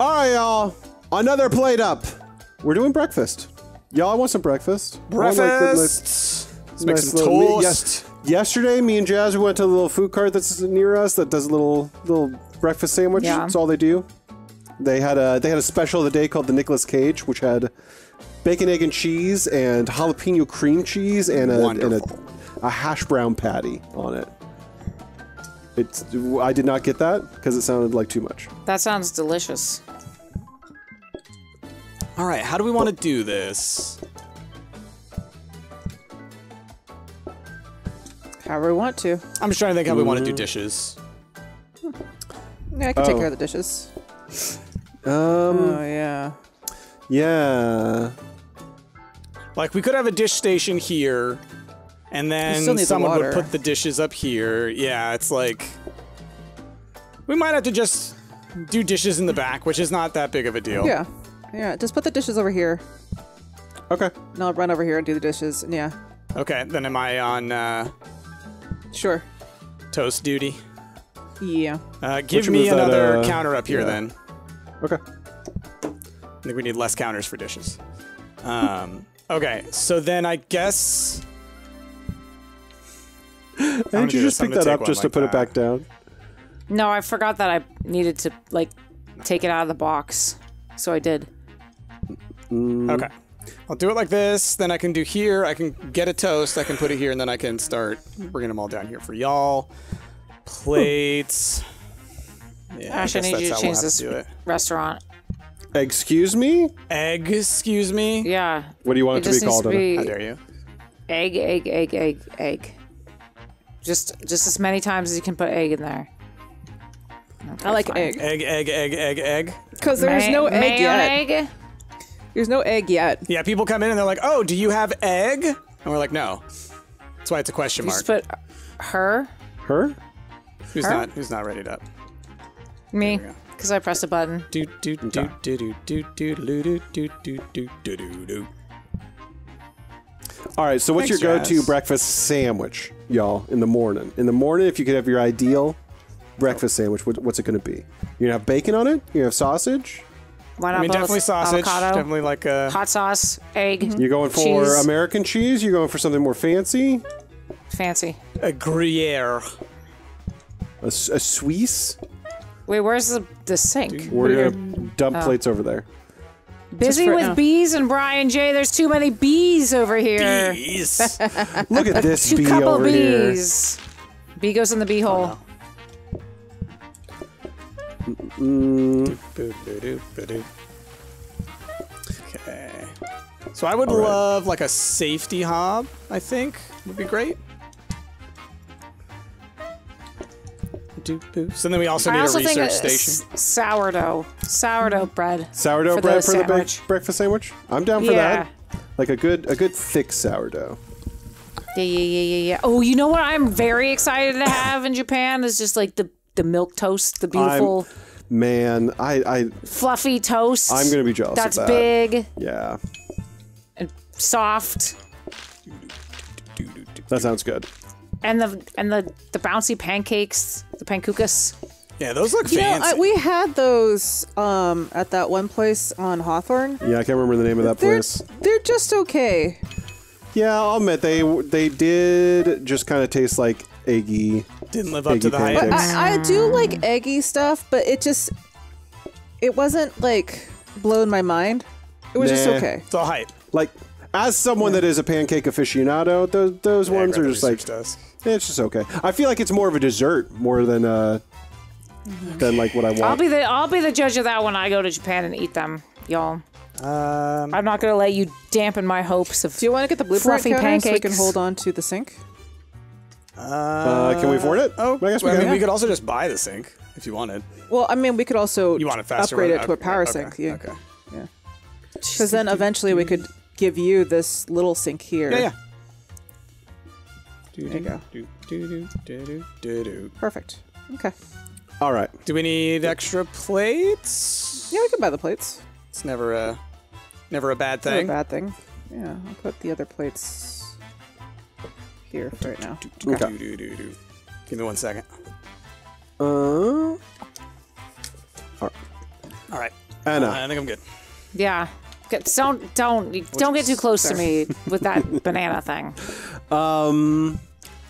All right, y'all. Another plate up. We're doing breakfast. Y'all, I want some breakfast. I want, like, the- like, Breakfast. Let's make nice some toast. Yes. Yesterday, me and Jazz we went to a little food cart that's near us that does a little little breakfast sandwich. Yeah. That's all they do. They had a they had a special of the day called the Nicolas Cage, which had bacon, egg, and cheese, and jalapeno cream cheese, and a and a, a hash brown patty on it. It's I did not get that because it sounded like too much. That sounds delicious. All right, how do we want to do this? However we want to. I'm just trying to think how we want to Mm-hmm. do dishes. Yeah, I can take Oh. care of the dishes. Um. Oh yeah. Yeah. Like we could have a dish station here, and then still need the someone would put the dishes up here. Yeah, it's like we might have to just do dishes in the back, which is not that big of a deal. Yeah. Yeah. Just put the dishes over here. Okay. And I'll run over here and do the dishes. And yeah. Okay, then am I on uh, Sure. toast duty? Yeah. Uh, give you me move that, another uh, counter up here yeah. then. Okay. I think we need less counters for dishes. Um, okay, so then I guess. Didn't you just pick that up one just to like put it back down? No, I forgot that I needed to like take it out of the box, so I did. Mm. Okay. I'll do it like this. Then I can do here. I can get a toast. I can put it here, and then I can start bringing them all down here for y'all. Plates. Yeah, Ash, I guess need you to change we'll this to restaurant. Excuse me? Egg, excuse me. Yeah. What do you want It it, to be called? to be How dare you? egg, egg, egg, egg, egg. Just, just as many times as you can put egg in there. I like fine. egg. Egg, egg, egg, egg, egg. Because there's Ma- no egg yet. egg. There's no egg yet. Yeah, people come in and they're like, "Oh, do you have egg?" And we're like, "No." That's why it's a question You mark. just put her, Her? Who's her? not? Who's not ready up? me, because I pressed a button. Do do do do do do do do do do do do do do do. All right, so what's Thanks, your go-to Jazz. breakfast sandwich, y'all, in the morning? In the morning, if you could have your ideal breakfast sandwich, what, what's it going to be? You're going to have bacon on it? You're going to have sausage? Why not I mean, both? definitely sausage. Avocado, Definitely like a. hot sauce, egg. Mm-hmm. You're going for cheese. American cheese? You're going for something more fancy? Fancy. A Gruyere. A Suisse? Wait, where's the, the sink? We're going to dump Oh. plates over there. Busy for with now. bees and Brian J. There's too many bees over here. Bees. Look at this Two bee couple over here. bees. Bee goes in the bee hole. Okay. So I would All right. love like a safety hob. I think would be great. So then we also need a also think research a station. sourdough, sourdough mm-hmm. bread. Sourdough For bread the for the ba- breakfast sandwich? I'm down for Yeah. that. Like a good a good thick sourdough. Yeah, yeah, yeah, yeah, yeah. Oh, you know what I'm very excited to have in Japan is just like the the milk toast, the beautiful Man, I I fluffy toast. I'm gonna be jealous That's of that. big yeah. and soft, That sounds good. and the and the the bouncy pancakes, the pankukas. Yeah, those look You know, fancy. I, we had those um, at that one place on Hawthorne. Yeah, I can't remember the name of that They're, place. they're just okay. Yeah, I'll admit they they did just kind of taste like eggy. Didn't live up to Eggy the hype. But. I, I do like eggy stuff, but it just it wasn't like blown my mind. It was just okay. It's all hype. Like as someone that is a pancake aficionado, those those ones are just like research desk. eh, it's just okay. I feel like it's more of a dessert more than uh than like what I want. I'll be the I'll be the judge of that when I go to Japan and eat them, y'all. Um, I'm not gonna let you dampen my hopes of. Do you want to get the blueprint Fluffy counter so we can hold on to the sink? uh, can we afford it? oh, I guess we well, I mean, we could also just buy the sink if you wanted. Well, I mean, we could also You want it faster? upgrade it to a okay, power okay, sink. Yeah, Okay. because then eventually we could give you this little sink here. Yeah, yeah. There you go. Do, do, do, do, do, do, do. Perfect. Okay. All right. Do we need extra plates? Yeah, we can buy the plates. It's never a never a bad Not a bad thing. Yeah, I'll put the other plates here for right now. Okay. Give me one second. Uh, All right. Anna. I think I'm good. Yeah. Don't don't don't get too close to me with that banana thing. Um,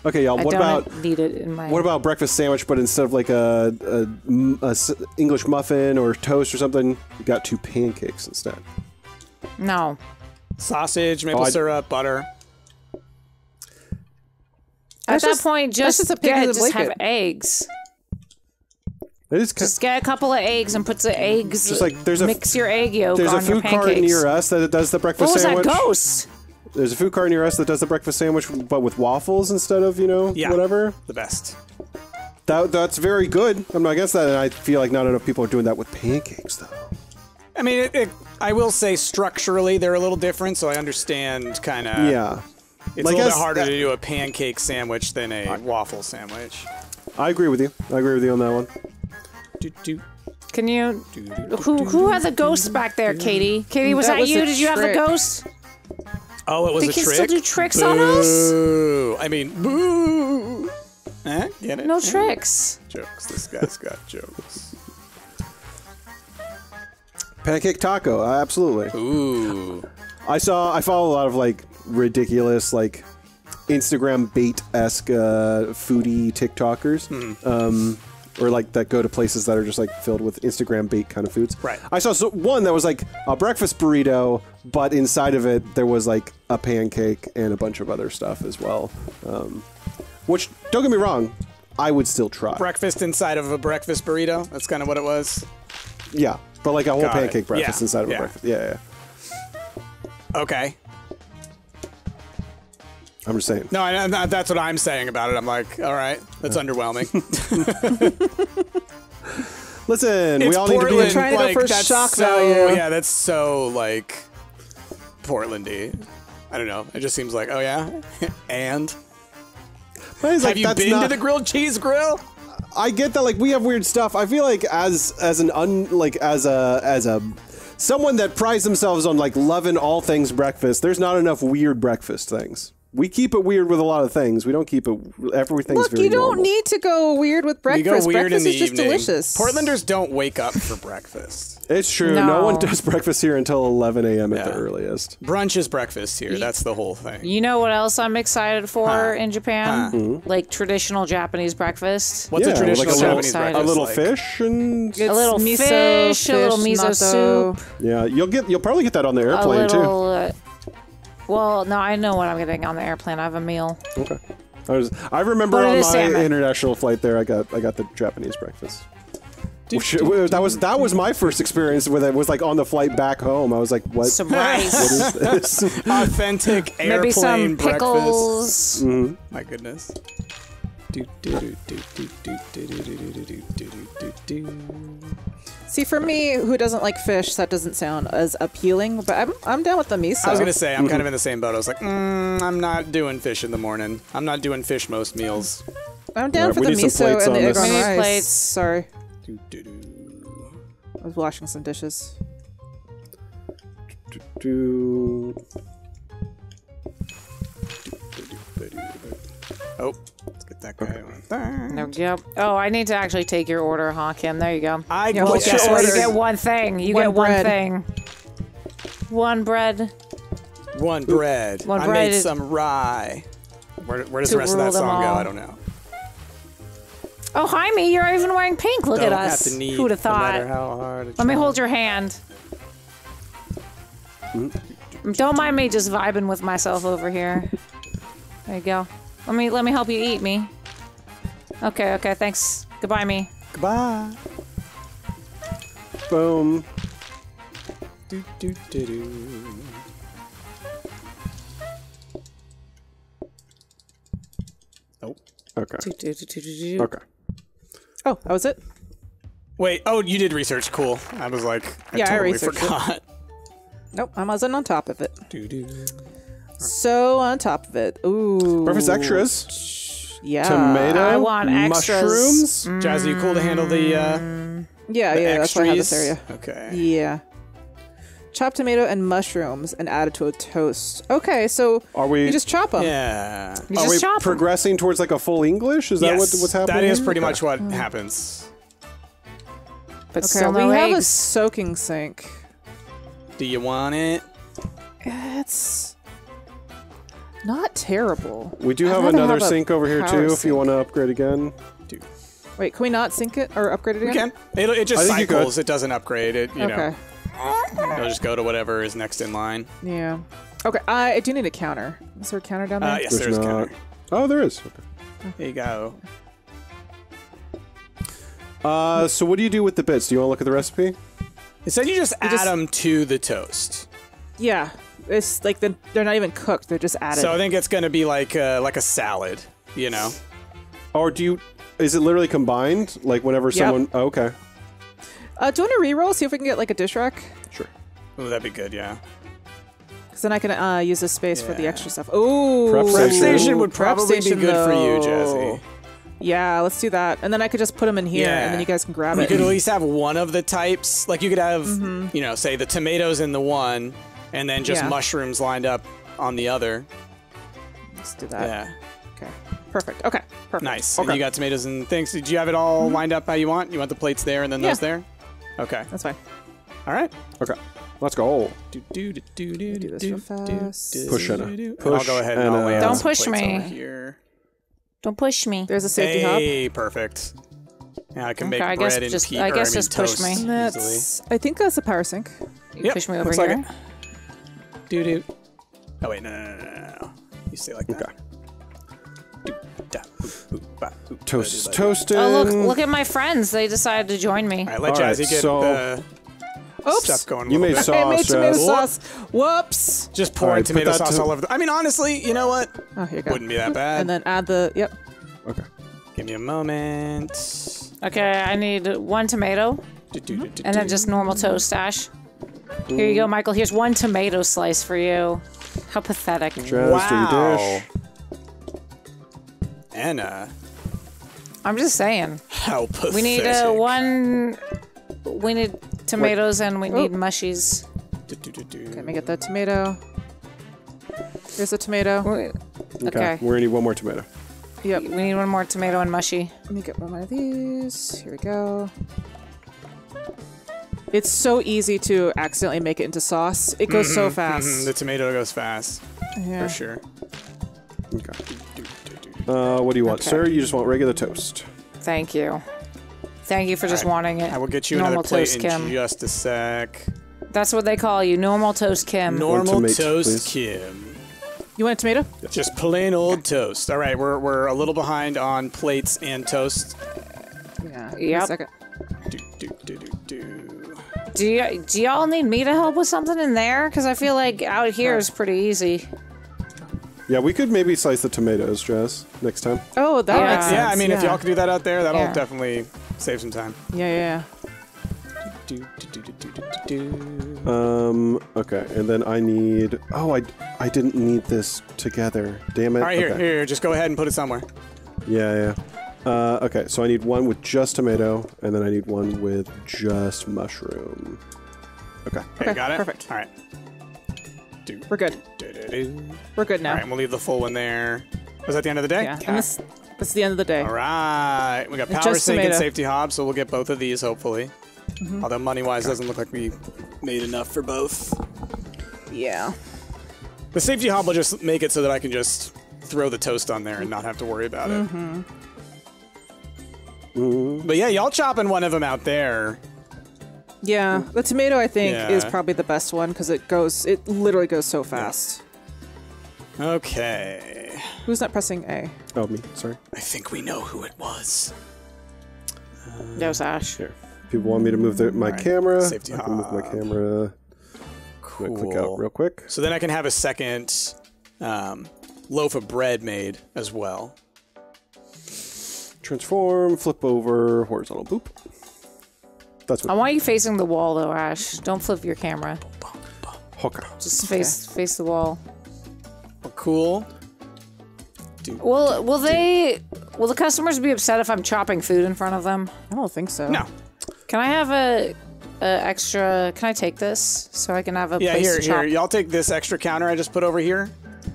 okay, y'all. I What don't about need it in my. what about breakfast sandwich? But instead of like a English muffin or toast or something, you got two pancakes instead. no? Sausage, maple Oh, I- syrup, butter. At That's that just- point, that's just, just a pig get in a just have blanket. eggs. It is. Just get a couple of eggs and put the eggs. Just like there's a- mix your egg yolk There's a on your food cart near us that does the breakfast What was sandwich. that ghost? There's a food cart near us that does the breakfast sandwich, but with waffles instead of you know Yeah. whatever. The best. That that's very good. I'm not against that, and I feel like not enough people are doing that with pancakes though. I mean, it, it, I will say structurally they're a little different, so I understand kind of. yeah, It's Like, a little bit harder that- to do a pancake sandwich than a waffle sandwich. I agree with you. I agree with you on that one. Do, do, Can you? do, do, do. Who who had the ghost back there, Katie? Katie, was That that, was you? a Did you have the ghost? Oh, it was They a can trick. still do tricks on us? Boo. I mean, boo. Eh? Get it? No tricks. Jokes. This guy's got jokes. Pancake taco, uh, absolutely. Ooh. I saw. I follow a lot of like ridiculous like Instagram bait esque uh, foodie TikTokers. Hmm. Um, or like that go to places that are just like filled with Instagram bait kind of foods. Right. I saw so, one that was like a breakfast burrito, but inside of it there was like a pancake and a bunch of other stuff as well. Um, which don't get me wrong, I would still try. Breakfast inside of a breakfast burrito. That's kind of what it was. yeah, but like a whole Got it. pancake breakfast Yeah, inside of yeah. a breakfast. Yeah, yeah. Okay. I'm just saying. No, I, I- that's what I'm saying about it. I'm like, all right, that's underwhelming. Listen, it's we all need to Portland. be. trying to go like, for that's shock so, value. Yeah, that's so like Portlandy. I don't know. It just seems like, oh yeah, and it's like, have you that's been not- to the grilled cheese grill? I get that like we have weird stuff. I feel like as as an un like as a as a someone that prides themselves on like loving all things breakfast, there's not enough weird breakfast things. We keep it weird with a lot of things. We don't keep it everything's Look, very you don't normal. need to go weird with We breakfast. go weird breakfast in the is just evening. delicious. Portlanders don't wake up for breakfast. It's true. No. No. one does breakfast here until 11 a.m. at the earliest. Brunch is breakfast here. That's the whole thing. You know what else I'm excited for Huh. in Japan? Like traditional Japanese breakfast. What's Yeah, a traditional like a Japanese a breakfast? A little like? fish and It's a little miso, fish, a little miso natto. soup, yeah, you'll get you'll probably get that on the a airplane little. Uh, well, no, I know what I'm getting on the airplane. I have a meal. Okay. I was I remember But on my salmon. international flight there I got I got the Japanese breakfast. Which- uh, that was that was my first experience with it. Was like on the flight back home. I was like, "What? Some rice, what is this?" Authentic airplane maybe some breakfast. pickles. Mm-hmm. My goodness. See, for me, who doesn't like fish, that doesn't sound as appealing, but I'm, I'm down with the miso. I was going to say, I'm kind of in the same boat. I was like, mm, I'm not doing fish in the morning. I'm not doing fish most meals. I'm down right, for the miso and the egg rice. Plates. Sorry. Do, do, do. I was washing some dishes. Oh, let's get that guy on there. There we go. Oh, I need to actually take your order, huh, Kim? There you go. I Yeah, well, what's your Guess what? You get one thing. You One get one thing. One bread. One bread. One I bread made is- some rye. Where, where does the rest of that them song go? I don't know. Oh, hi, me. You're even wearing pink. Look Don't at have us. to need, Who'd have no thought? how hard. I Let me hold your hand. Hmm? Don't mind me just vibing with myself over here. There you go. Let me let me help you eat me. Okay, okay, thanks. Goodbye, me. Goodbye. Boom. Do, do, do, do. Oh. Okay. Do, do, do, do, do, do. Okay. Oh, that was it. Wait. Oh, you did research. Cool. I was like, I Yeah, I totally researched it. forgot. Nope, I wasn't on top of it. Do, do. So on top of it, ooh, Breakfast extras. yeah, Tomato. I want extras. Mushrooms. Jazzy, you cool to handle the, uh, Yeah, the yeah, that's why I have extras? this area. Okay. Yeah. Chopped tomato and mushrooms and added to a toast. Okay, so Are we? you just chop them. Yeah. You are just we chop 'em. progressing towards like a full English? Is that what, what's happening? That is pretty Okay. much what happens. but Okay, still we no have a soaking sink. Do you want it? It's not terrible. We do have another have sink over here power too. If you want to upgrade again. Wait, can we not sync it or upgrade it We again? can. It, it just I think you could. cycles. It doesn't upgrade it. You Okay. know, it'll just go to whatever is next in line. Yeah. Okay, I, I do need a counter. Is there a counter down there? Uh, yes, There's there's a counter. Oh, there is. Okay. There you go. Uh, so what do you do with the bits? Do you want to look at the recipe? It said you just add just- them to the toast. Yeah. It's like the, they're not even cooked. They're just added. So I think it's going to be like uh, like a salad. You know. Or do you? Is it literally combined? Like whenever someone? Oh, okay. uh, do you want to re-roll? See if we can get like a dish rack? Sure. Oh, that'd be good. Yeah. Because then I can uh, use this space for the extra stuff. Oh, Prep Prep Station. station would Prep probably be station, good for you, though. Jesse. Yeah, let's do that. And then I could just put them in here, Yeah. and then you guys can grab You it. could at least have one of the types. Like you could have, Mm-hmm. you know, say the tomatoes in the one, and then just Yeah. mushrooms lined up on the other. Let's do that. Yeah. Okay. Perfect. Okay. Perfect. Nice. Okay. And you got tomatoes and things. Did you have it all lined up how you want? You want the plates there and then those Mm-hmm. Yeah. there? Okay. That's fine. All right. Okay. Let's go. Do, do, do, do, do, Do this do, real do, fast. do, Push do, do, do. And I'll go ahead and I'll Anna. lay out Don't some push plates me. over Here. Don't push me. There's a safety hub. Hey, perfect. Yeah, I can Okay, make I bread guess and just- pe- I or, guess mean, just push toast me. easily. That's. I think that's a power sink. You Yep, push me over looks like here. it. Do do. Oh wait, no, no, no, no, no, no. You stay like that. Okay. Do, da, boop, boop, ba, boop, Toast is ba, do, ba, do. toasting. Oh look! Look at my friends. They decided to join me. All right, let All right, Jazzy get so- the Oops. stuff going. You made bit. sauce. I made tomato Jazz. sauce. Whoops. Just pouring All right, put tomato sauce to- all over. The, I mean, honestly, you know what? Oh, here you go. Wouldn't be that bad. And then add the. Yep. Okay. Give me a moment. Okay, I need one tomato Do, do, do, mm-hmm. do, and then just normal toast, Ash. Here you go, Michael. Here's one tomato slice for you. How pathetic. Jazz, do your wow. dish. Anna, I'm just saying. how pathetic. We need uh, one. We need tomatoes and we need mushies. Do, do, do, do. Let me get the tomato. Here's a tomato. Okay. Okay. We're gonna need one more tomato. Yep. We need one more tomato and mushy. Let me get one of these. Here we go. It's so easy to accidentally make it into sauce. It goes so Mhm, fast. the tomato goes fast yeah. for sure. Okay. Uh, what do you want, Okay. sir? You just want regular toast. Thank you. Thank you for just All right. wanting it. I will get you Normal another plate toast, in Kim. just a sec. That's what they call you. Normal toast Kim. Normal tomato, toast, please. Kim. You want a tomato? Just plain old toast. All right, we're, we're a little behind on plates and toast. Yeah. Yep. A second. Do, do, do, do, do. Do you do y'all need me to help with something in there? Because I feel like out here is pretty easy. Yeah, we could maybe slice the tomatoes, Jess, next time. Oh, that Yeah. makes sense. Yeah, I mean, if y'all could do that out there, that'll Yeah. definitely save some time. Yeah, yeah. Um. Okay, and then I need. Oh, I I didn't need this together. Damn it. All right, here, here, just go ahead and put it somewhere. Yeah, yeah. Uh, okay, so I need one with just tomato, and then I need one with just mushroom. Okay. Okay, Okay, got it? perfect. All right. Do, We're good. do, do, do. We're good All now. right, we'll leave the full one there. Was that the end of the day? Yeah. And this, this is the end of the day. All right. We got It's power just sink and tomato. safety hob, so we'll get both of these hopefully. Mm-hmm. Although money wise doesn't look like we made enough for both. Yeah. The safety hob will just make it so that I can just throw the toast on there and not have to worry about it. Mm-hmm. Mm, But yeah, y'all chopping one of them out there. Yeah. The tomato, I think, is probably the best one because it goes, it literally goes so fast. Okay. Who's not pressing A? oh, me. Sorry. I think we know who it was. That was Ash. Here. People want me to move the, my Alright, camera. safety I can move my camera. Quick, click out real quick. So then I can have a second um, loaf of bread made as well. Transform, flip over, horizontal boop. That's I what. want you facing the wall though, Ash. Don't flip your camera. Hoka. Just face face the wall. Well, cool. Will will they will the customers be upset if I'm chopping food in front of them? I don't think so. No. Can I have a, a extra? Can I take this so I can have a Yeah, place here, to chop? here. Y'all take this extra counter I just put over here.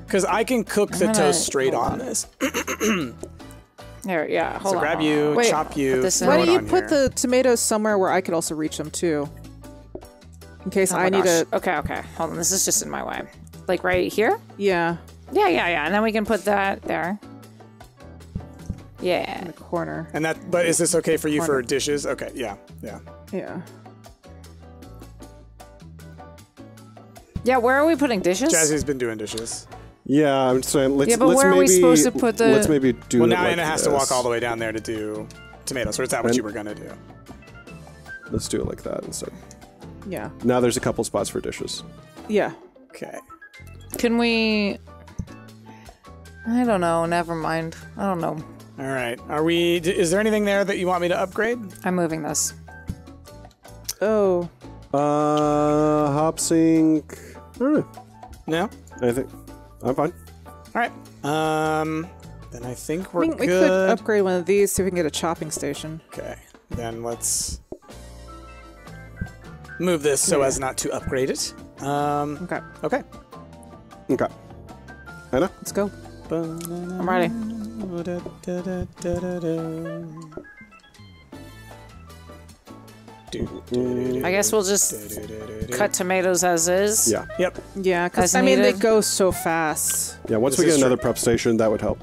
Because I can cook the gonna- toast straight hold on on. this. Here, yeah. Hold So on. grab you, Wait, chop you. put this in. throw Why don't you put here. the tomatoes somewhere where I could also reach them too? In case Oh, oh I need gosh. to. Okay, okay. Hold on. This is just in my way. Like right here? Yeah, Yeah, yeah, yeah. And then we can put that there. Yeah. in the corner. And that, but is this okay for you for dishes? Okay, yeah, yeah. Yeah. Yeah, where are we putting dishes? Jazzy's been doing dishes. Yeah, I'm saying let's. Yeah, but let's where are we maybe, supposed to put the- Let's maybe do Well, it now like Anna has to walk all the way down there to do tomatoes. Or is that what And- you were gonna do? Let's do it like that instead. Yeah. Now there's a couple spots for dishes. Yeah. Okay. Can we. I don't know. Never mind. I don't know. All right. Are we? Is there anything there that you want me to upgrade? I'm moving this. Oh. Uh, hop sink. I. No. I think I'm fine. All right. Um. Then I think we're think we good. could upgrade one of these so we can get a chopping station. Okay. Then let's move this so as not to upgrade it. Um. Okay. Okay. Okay. Anna. Let's go. I'm ready. I guess we'll just cut tomatoes as is. Yeah. Yep. Yeah, because I mean they go so fast. Yeah. Once This we get another true. prep station, that would help.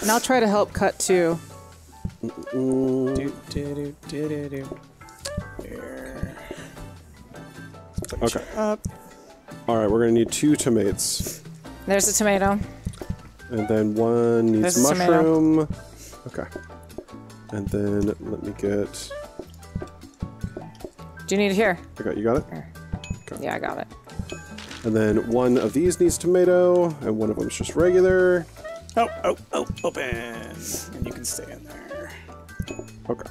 And I'll try to help cut too. Okay. Up. All right. We're gonna need two tomatoes, There's a tomato. and then one needs There's mushroom. Okay. And then let me get. Do you need it here? I got you. Got it. Yeah, I got it. And then one of these needs tomato, and one of them is just regular. Oh, oh, oh, open. And you can stay in there. Okay.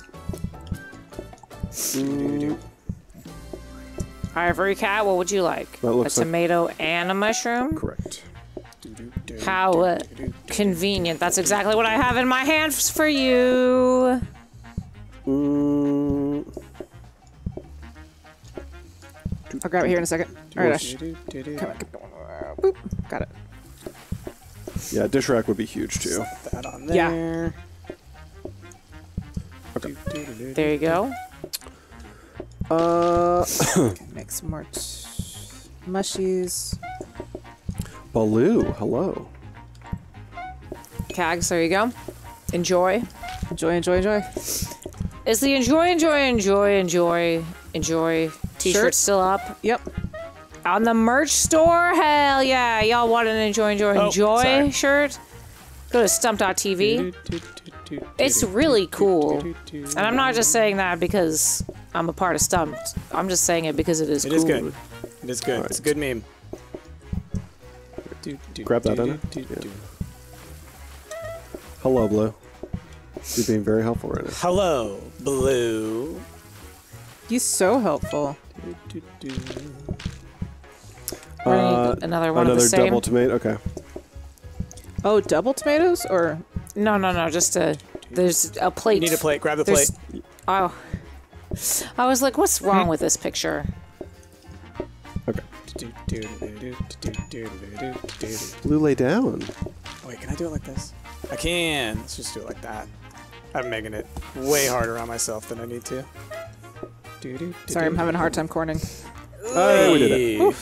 Ivory cat, what would you like? That a like- tomato and a mushroom? Correct. How uh, convenient. That's exactly what I have in my hands for you. Mm, I'll grab it here in a second. All right, Ash. Come on, keep going. Boop. Got it. yeah, dish rack would be huge too. That on Yeah. there. Okay. There you go. Uh, Make some more mushies. Baloo, hello. Cags, there you go. Enjoy. Enjoy, enjoy, enjoy. Is the enjoy, enjoy, enjoy, enjoy, enjoy t-shirt Shirt? still up? Yep. On the merch store? Hell yeah. Y'all want an enjoy, enjoy, Oh, enjoy sorry. shirt? Go to stumpt.tv. It's really cool. And I'm not just saying that because I'm a part of Stumpt. I'm just saying it because it is It cool. is good. It is good. It's a good meme. Grab that, Anna. Yeah. Hello, Blue. You're being very helpful right now. Hello, Blue. He's so helpful. We're gonna Uh, another one of Another the same. double tomato. Okay. Oh, double tomatoes or no, no, no. Just a. There's a plate. You need a plate. Grab the There's- plate. Oh. I was like, what's wrong with this picture? Okay. Blue, lay down. Wait, can I do it like this? I can. Let's just do it like that. I'm making it way harder on myself than I need to. Sorry, I'm having a hard time corning. Oh, we did it. Hey.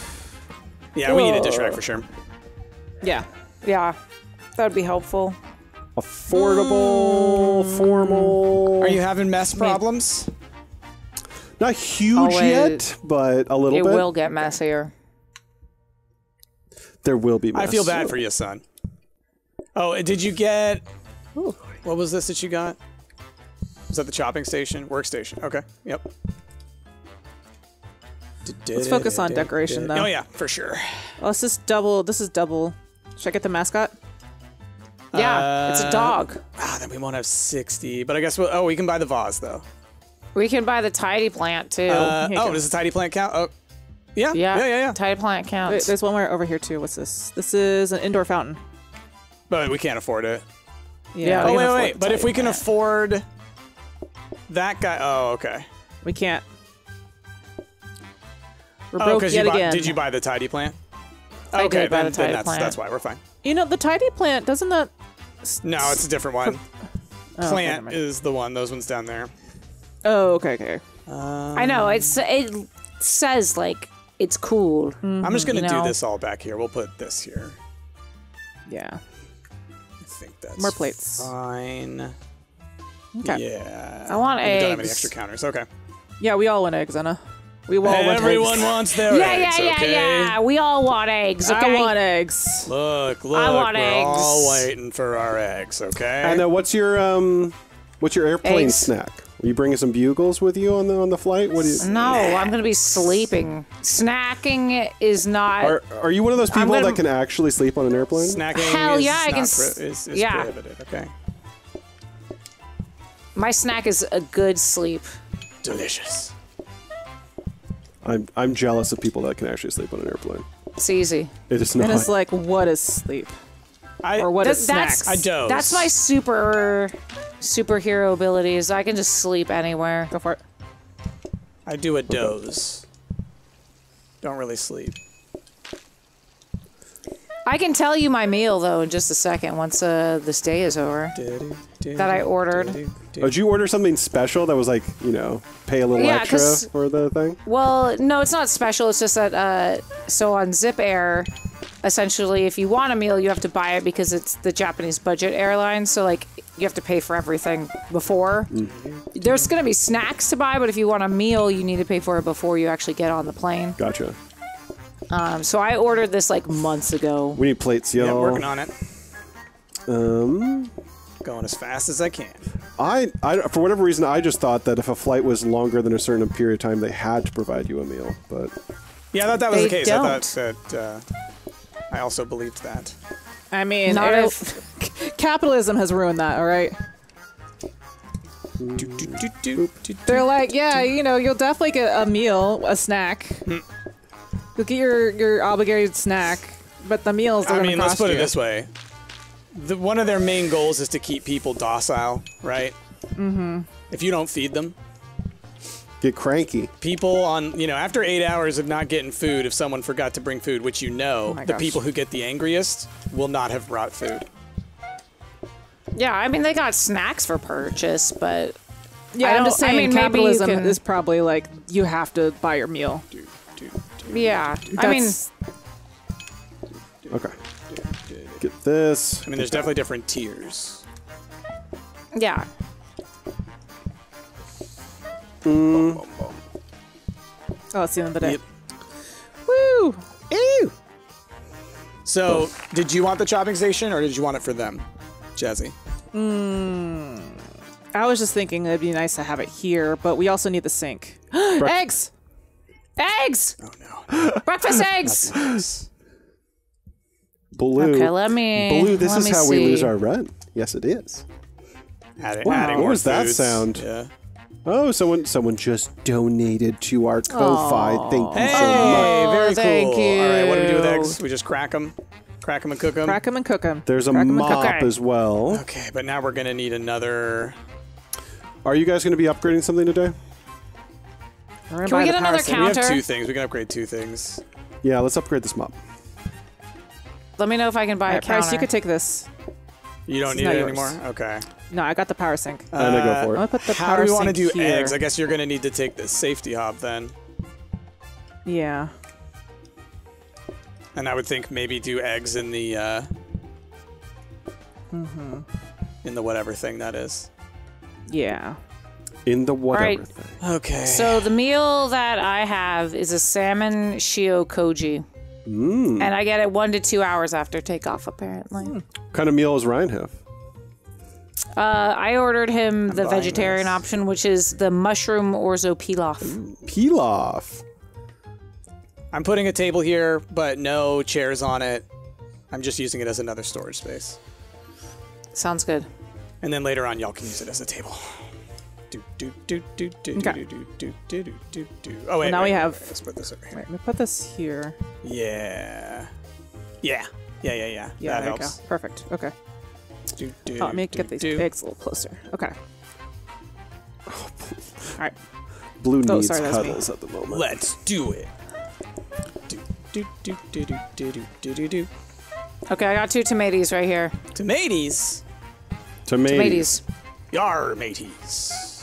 Yeah, we need a dish rack for sure. Yeah. Yeah, that would be helpful. Affordable, hmm. formal. Are you having mess problems? Not huge wait. yet, but a little It bit. will get messier. There will be. I feel bad for you, son. Oh, did you get? What was this that you got? Was that the chopping station, workstation? Okay. Yep. Let's focus on decoration, though. Oh yeah, for sure. Oh, this is double. This is double. Should I get the mascot? Yeah, it's a Uh, dog. Ah, then we won't have sixty. But I guess we'll. Oh, we can buy the vase though. We can buy the tidy plant too. Uh, oh, does the tidy plant count? Oh, yeah. yeah, Yeah, yeah, yeah. Tidy plant Wait, counts. there's one more over here too. What's this? This is an indoor fountain. But we can't afford it. Yeah, Oh wait, wait, afford wait. the But if tidy we can plant. afford that guy. Oh, okay. We can't. We're Oh, broke because yet you buy, again. did you buy the tidy plant? I okay, did buy then, the then tidy that's plant. that's why we're fine. You know the tidy plant doesn't that No, it's a different one. Oh, okay, Plant never is the one. Those ones down there. Oh, okay, okay. Um, I know it's it says like it's cool. I'm just mm-hmm, gonna You do know. this all back here. We'll put this here. Yeah. I think that's More plates. Fine. Okay. Yeah. I want And we don't have any extra counters. Okay. Yeah, we all want eggs, Anna. We all want Everyone eggs. wants their Yeah, eggs. yeah, yeah, okay? yeah. We all want eggs. Okay. I want eggs. Look, look. I want we're all waiting for our eggs. Okay. And uh, what's your um, what's your airplane Eggs. snack? Are you bringing some bugles with you on the on the flight? What do you? no, I'm gonna be sleeping. Snacking is not. Are are you one of those people gonna- that can actually sleep on an airplane? Snacking Hell is yeah, I can pro- is, is yeah. prohibited. Okay. my snack is a good sleep. Delicious. I'm I'm jealous of people that can actually sleep on an airplane. It's easy. It is And not. it's like, what is sleep? I, Or what That- is that's snacks? I doze. That's my super superhero abilities. I can just sleep anywhere. Go for it. I do a doze. Don't really sleep. I can tell you my meal though in just a second once uh, this day is over. That I ordered. Oh, did you order something special that was like you know pay a little Yeah, extra for the thing? Well, no, it's not special. It's just that uh, so on Zip Air, essentially, if you want a meal, you have to buy it because it's the Japanese budget airline. So like you have to pay for everything before. There's gonna be snacks to buy, but if you want a meal, you need to pay for it before you actually get on the plane. Gotcha. Um, so I ordered this like months ago. We need plates, y'all. Yeah, I'm working on it. Um, Going as fast as I can. I, I for whatever reason I just thought that if a flight was longer than a certain period of time, they had to provide you a meal. But Yeah, I thought that was the case. don't. I thought that. Uh, I also believed that. I mean, Not if- capitalism has ruined that, all right? Do, do, do, do, do, They're like, yeah, you know, you'll definitely get a meal, a snack. You'll get your, your obligated snack, but the meals are I mean, to let's put you. it this way. The, one of their main goals is to keep people docile, right? Mm-hmm. If you don't feed them, get cranky. people on, you know, after eight hours of not getting food, if someone forgot to bring food, which you know, Oh the gosh. people who get the angriest will not have brought food. Yeah, I mean they got snacks for purchase, but Yeah, I I'm don't- just I saying mean, capitalism can- is probably like, you have to buy your meal. Do, do, do. yeah, I mean Okay. Get this. I mean, there's definitely different tiers. yeah. Mm. oh, it's the end of the day. Yep. Woo! Ew. So, did you want the chopping station or did you want it for them, Jazzy? Hmm. I was just thinking it'd be nice to have it here, but we also need the sink. Eggs! Eggs! Oh no. Breakfast eggs! Blue. Okay, let me. Blue. This is how see. we lose our rent. Yes, it is. Adding, Wow. adding What was that sound? Yeah. Oh, someone someone just donated to our Ko-fi. Thank you Hey, so much. very thank cool. All right, what do we do with eggs? We just crack them, crack them and cook them. Crack them and cook them. There's a Crack 'em and mop cook 'em. as well. Okay, but now we're gonna need another. Are you guys going to be upgrading something today? We're Can we get the power another sink. We have two things. We can upgrade two things. Yeah, let's upgrade this mop. Let me know if I can buy All a counter. Price, you could take this. You don't This is need it yours. anymore. Okay. No, I got the power sink. and I go Uh, for I'm gonna it. put the How power do we want to sink do here. eggs? I guess you're gonna need to take the safety hob then, Yeah. and I would think maybe do eggs in the. Uh, Mm-hmm. In the whatever thing that is. Yeah. In the whatever right. thing. Okay. So the meal that I have is a salmon shio koji. Mm. And I get it one to two hours after takeoff, apparently. What kind of meal does Ryan have? Uh, I ordered him the vegetarian this. option, which is the mushroom orzo pilaf. Pilaf. I'm putting a table here, but no chairs on it. I'm just using it as another storage space. Sounds good. And then later on, y'all can use it as a table. Do, do, do, do, do, Okay. do, do, do, do, do, do, do. Oh, wait. now wait, we have- wait, Let's put this over here. Wait, let me put this here. Yeah. Yeah. Yeah, yeah, yeah. Yeah, that there helps. you go. Perfect. Okay. Do, do, Oh, let me do, get these do. eggs a little closer. Okay. All right. Blue Oh, needs sorry, that's me. cuddles at the moment. Let's do it. Do, do, do, do, do, do, do, do, do. Okay, I got two tomatoes right here. Tomatoes. Tomatoes. Mateys. Yar, mateys.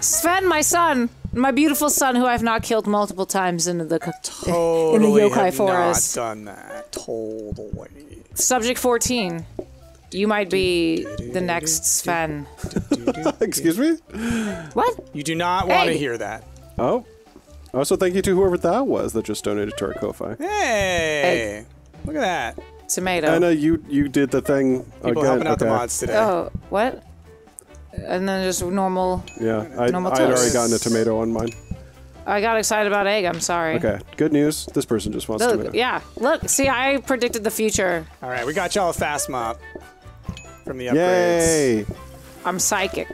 Sven, my son, my beautiful son, who I've not killed multiple times in the in the yokai have forest. not done that. Totally. subject 14. You might be the next Sven. Excuse me? What? You do not want to Hey. hear that. Oh. Also, thank you to whoever that was that just donated to our Ko-Fi. Hey, look at that. Tomato. Anna, you you did the thing People again. helping out the mods today. oh, what? And then just normal. Yeah, I, I'd Normal already gotten a tomato on mine. I got excited about egg. I'm sorry. Okay, good news. This person just wants Look, tomato. yeah. Look, see, I predicted the future. All right, we got y'all a fast mop from the upgrades. Yay! I'm psychic.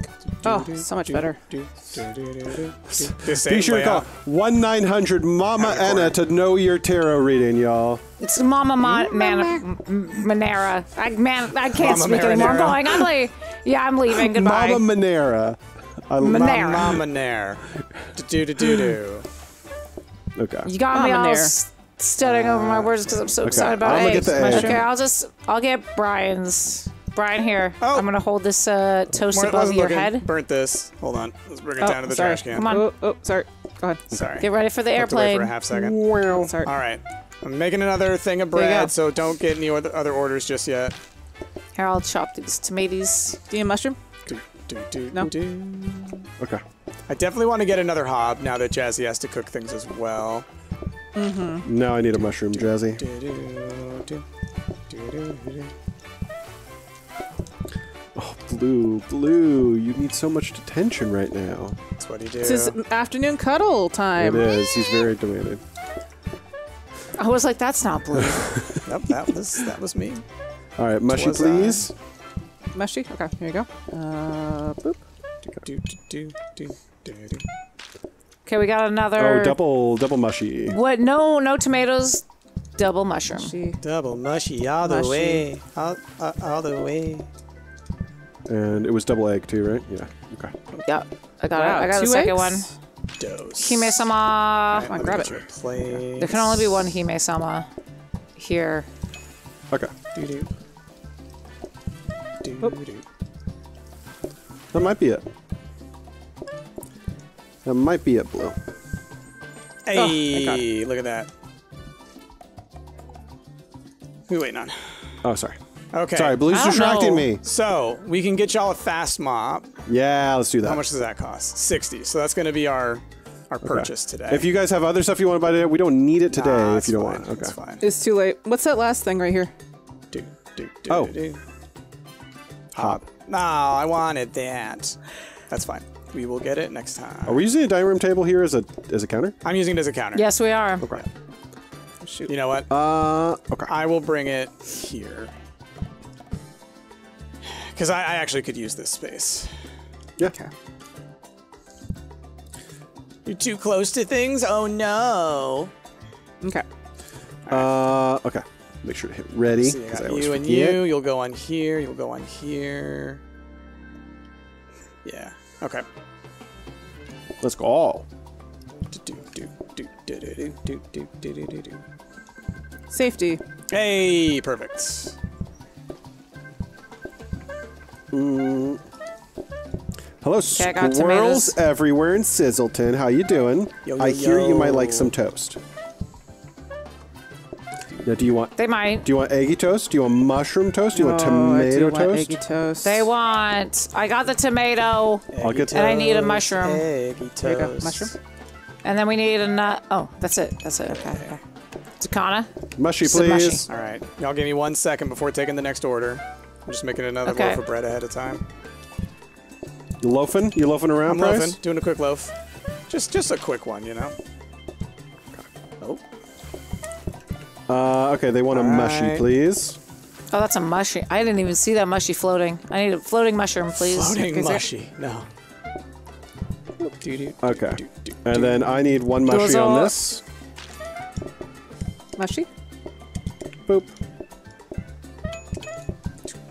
Oh, so much better. Do, do, do, do, do. This Be sure to call one nine hundred Mama Anna to know your tarot reading, y'all. It's Mama Ma- Man- M- Manera. I man, I can't Mama speak anymore. I'm going. I'm leaving. Yeah, I'm leaving. Goodbye. Mama Manera. I love Manera. Mama Nair. Do do do do. Okay. You got me Mama all Nair. s- stuttering over my words because I'm so excited about I'm gonna get eggs. the egg. Okay, I'll just I'll get Brian's. Brian here. Oh. I'm gonna hold this uh, toast More- above wasn't your looking. head. Burnt this. Hold on. Let's bring it Oh, down to the sorry. trash can. Come on. Oh, oh, sorry. Go ahead. Sorry. Get ready for the Have to wait airplane. for a half second. Sorry. All right. I'm making another thing of you go. bread, so don't get any other other orders just yet. Here, I'll chop these tomatoes. Do you need a mushroom? Do, do, do, No. do. Okay. I definitely want to get another hob now that Jazzy has to cook things as well. Mm-hmm. Now I need a mushroom, Jazzy. Do, do, do, do, do, do. Oh, blue, blue. You need so much attention right now. That's what he do. This is afternoon cuddle time. is. He's very demanding. I was like, that's not blue. Yep, that was that was me. All right, mushy, Was I? please. Mushy? Okay, here you go. Uh, boop. Do, do, do, do, do, do. okay, we got another. Oh, double, double mushy. What? No, no tomatoes. Double mushroom. Mushy. Double mushy all Mushy. the way, all, uh, all the way. And it was double egg too, right? Yeah. Okay. Yep, I got Wow, it. I got the two second eggs? Dose. one. Hime-sama. Come on, grab it. There can only be one Hime-sama here. Okay. Do, do. Do, Oh. That might be it. That might be it, blue. Hey, ah, look at that. Who we waiting on? Oh, sorry. Okay. Sorry, blue's distracting know. me. So we can get y'all a fast mop. Yeah, let's do that. How much does that cost? Sixty. So that's going to be our our purchase today. If you guys have other stuff you want to buy today, we don't need it today Nah, if you don't fine, want. Okay. It's fine. It's too late. What's that last thing right here? Do, do, do, Oh. do. Hop. No, I wanted that. That's fine. We will get it next time. Are we using a dining room table here as a as a counter? I'm using it as a counter. Yes, we are. Okay. Shoot. You know what? Uh, okay. I will bring it here. Because I, I actually could use this space. Yeah. You're too close to things? Oh no. Okay. Uh, okay make sure to hit ready. So you, you and you. You'll go on here. You'll go on here. Yeah. Okay. Let's go all. Safety. Hey, perfect. Mm. Hello, squirrels everywhere in Sizzleton. How you doing? Yo, yo, I hear yo. you might like some toast. Now, do you want They might. do you want eggy toast? Do you want mushroom toast? Do you want Oh, I do tomato want toast? eggy toast. They want. I got the tomato, I'll get and I need a mushroom. Eggy toast. There you go. Mushroom. and then we need a nut. Oh, that's it. That's it. Okay. okay. Takana. mushy, Some mushy. please. All right. Y'all give me one second before taking the next order. I'm just making another Okay. loaf of bread ahead of time. You loafing? You loafing around, I'm Price? loafing, doing a quick loaf. Just just a quick one, you know. Uh, okay, they want a mushy, Alright. please. Oh, that's a mushy. I didn't even see that mushy floating. I need a floating mushroom, please. Floating Is there- mushy. No. Okay. And then I need one mushy Those on this. Mushy? Boop.